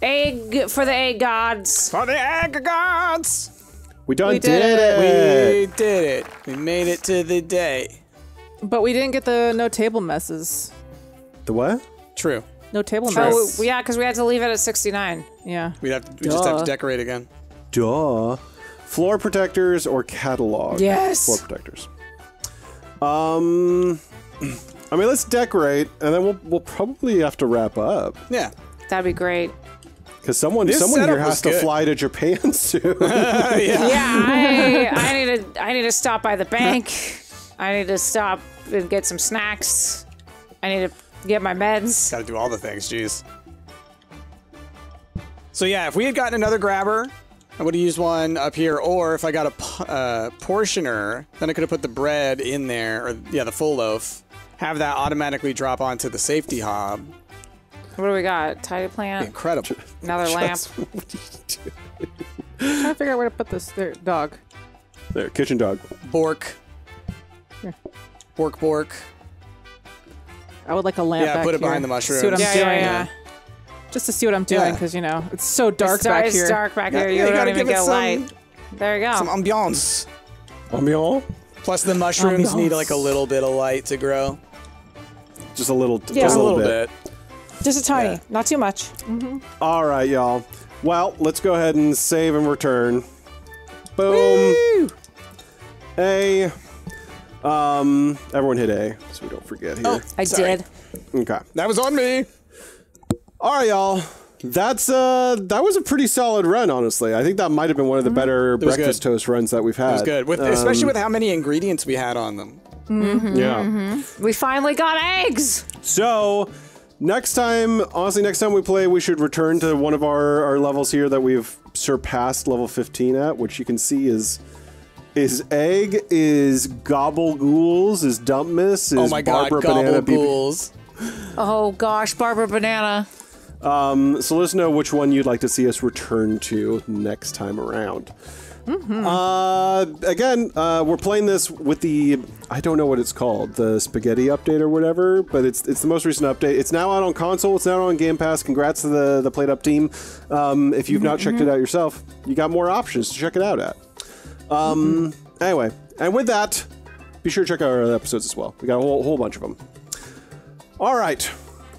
Egg for the egg gods. For the egg gods. We done We did, did it. We did it. We made it to the day. But we didn't get the no table messes. The what? True. No table Oh, messes. yeah, because we had to leave it at 69. yeah. We'd have to. We just have to decorate again. Duh. Floor protectors or catalog? Yes. Floor protectors. Um, I mean, let's decorate, and then we'll we'll probably have to wrap up Yeah. That'd be great. because someone This someone here setup has was to good. fly to Japan soon. yeah. Yeah, I, I need to I need to stop by the bank. I need to stop and get some snacks. I need to get my meds. Got to do all the things. Jeez. So yeah, if we had gotten another grabber, I would have used one up here. Or if I got a uh, portioner, then I could have put the bread in there, or yeah, the full loaf. Have that automatically drop onto the safety hob. What do we got? Tidy plant, Incredible. another lamp. trying to figure out where to put this there, dog. there, kitchen dog. Bork. Bork, bork. I would like a lamp Yeah, back put it here. behind the mushrooms. See what I'm Yeah, doing. yeah, yeah. Just to see what I'm doing, Yeah. because you know it's so dark it's dark, back it's dark back Yeah, here. yeah, You you don't even get some- light. There you go. Some ambiance. Amiens? Plus the mushrooms need like a little bit of light to grow. Just a little, Yeah. just Just a little bit. Just a tiny, Yeah. not too much. All right, y'all. Well, let's go ahead and save and return. Boom. A. Um, everyone hit A, so we don't forget here. Oh, I sorry. did. Okay. That was on me. All right, y'all. That's uh, that was a pretty solid run, honestly. I think that might have been one of the better breakfast good. toast runs that we've had. It was good, with, Um, especially with how many ingredients we had on them. yeah. We finally got eggs. So next time, honestly, next time we play, we should return to one of our, our levels here that we've surpassed level 15 at, which you can see is is egg, is gobble ghouls, is dump miss, is Oh my god, Barbara banana gobble BB. ghouls. Oh gosh, Barbara Banana. So let us know which one you'd like to see us return to next time around. Uh, again, uh, we're playing this with the I don't know what it's called, the spaghetti update or whatever, but it's it's the most recent update. It's now out on console. It's now on Game Pass. Congrats to the the PlateUp team. Um, if you've not checked it out yourself, you got more options to check it out at. Um, anyway, and with that, be sure to check out our other episodes as well. We got a whole whole bunch of them. All right,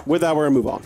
with that, we're gonna move on.